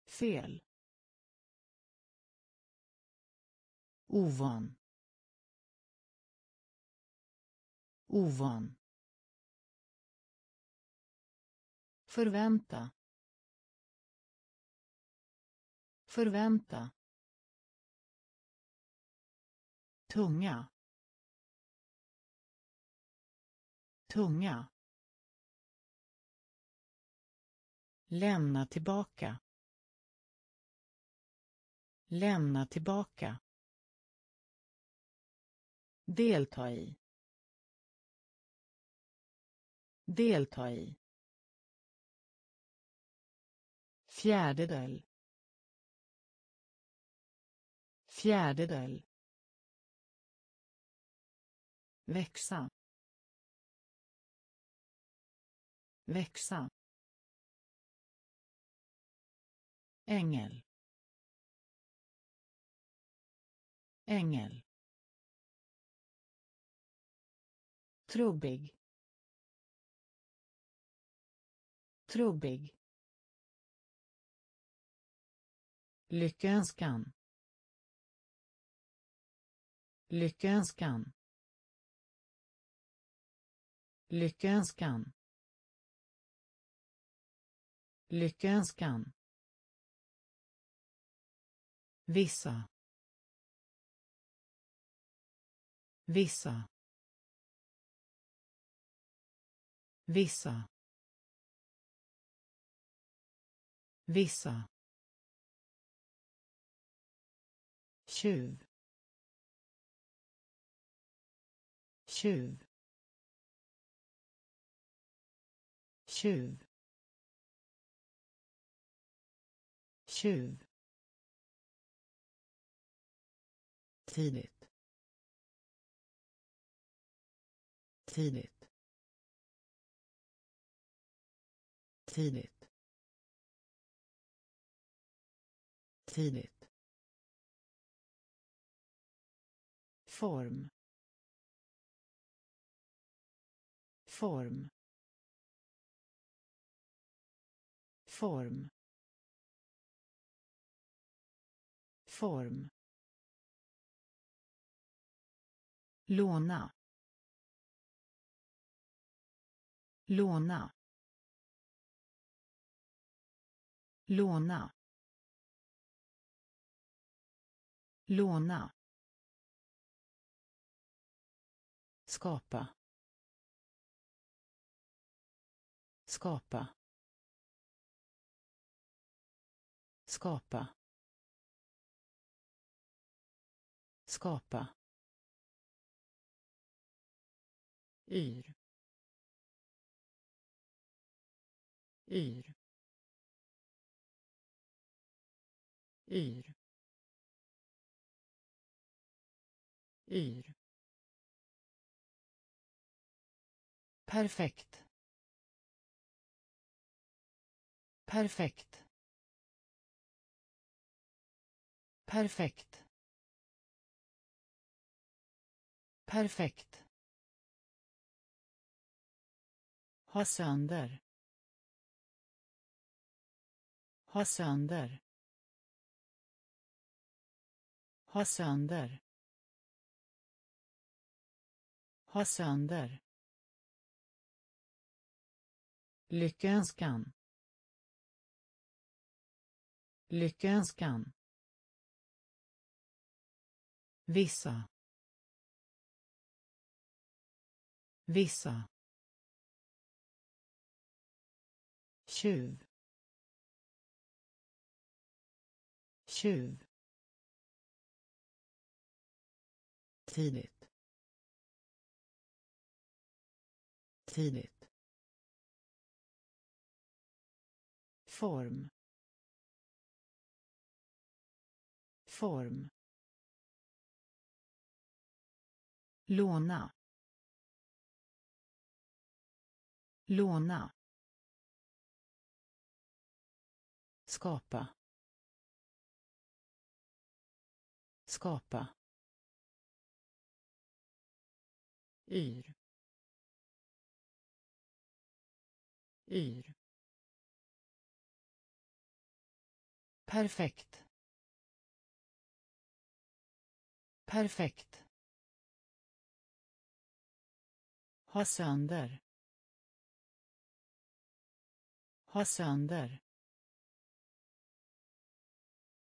Fel. Ovan. Ovan. Förvänta. Förvänta. Tunga. Tunga. Lämna tillbaka. Lämna tillbaka. Delta i. Delta i. fjärdedel. Fjärdedel. Växa. Växa. Ängel. Ängel. Trubbig. Trubbig. Lyckönskan. Lyckönskan. Lyckönskan. Lyckönskan. Vissa. Vissa. Vissa. Vissa. Tjuv. Tjuv. Tjuv. Tjuv. Tidigt. Tidigt. Tidigt. Tidigt. Form. Form. Form. Form. Låna. Låna. Låna. Låna. Skapa. Skapa. Skapa. Skapa. Yr. Yr. Yr. Yr. Perfekt perfekt perfekt perfekt Ha sönder. Ha sönder. Ha sönder. Ha sönder. Lyckönskan. Lyckönskan. Vissa. Vissa. tjuv tjuv tidigt tidigt form. Form. Låna. Låna. Skapa. Skapa. Yr. Yr. Perfekt. Perfekt. Ha sönder. Ha sönder.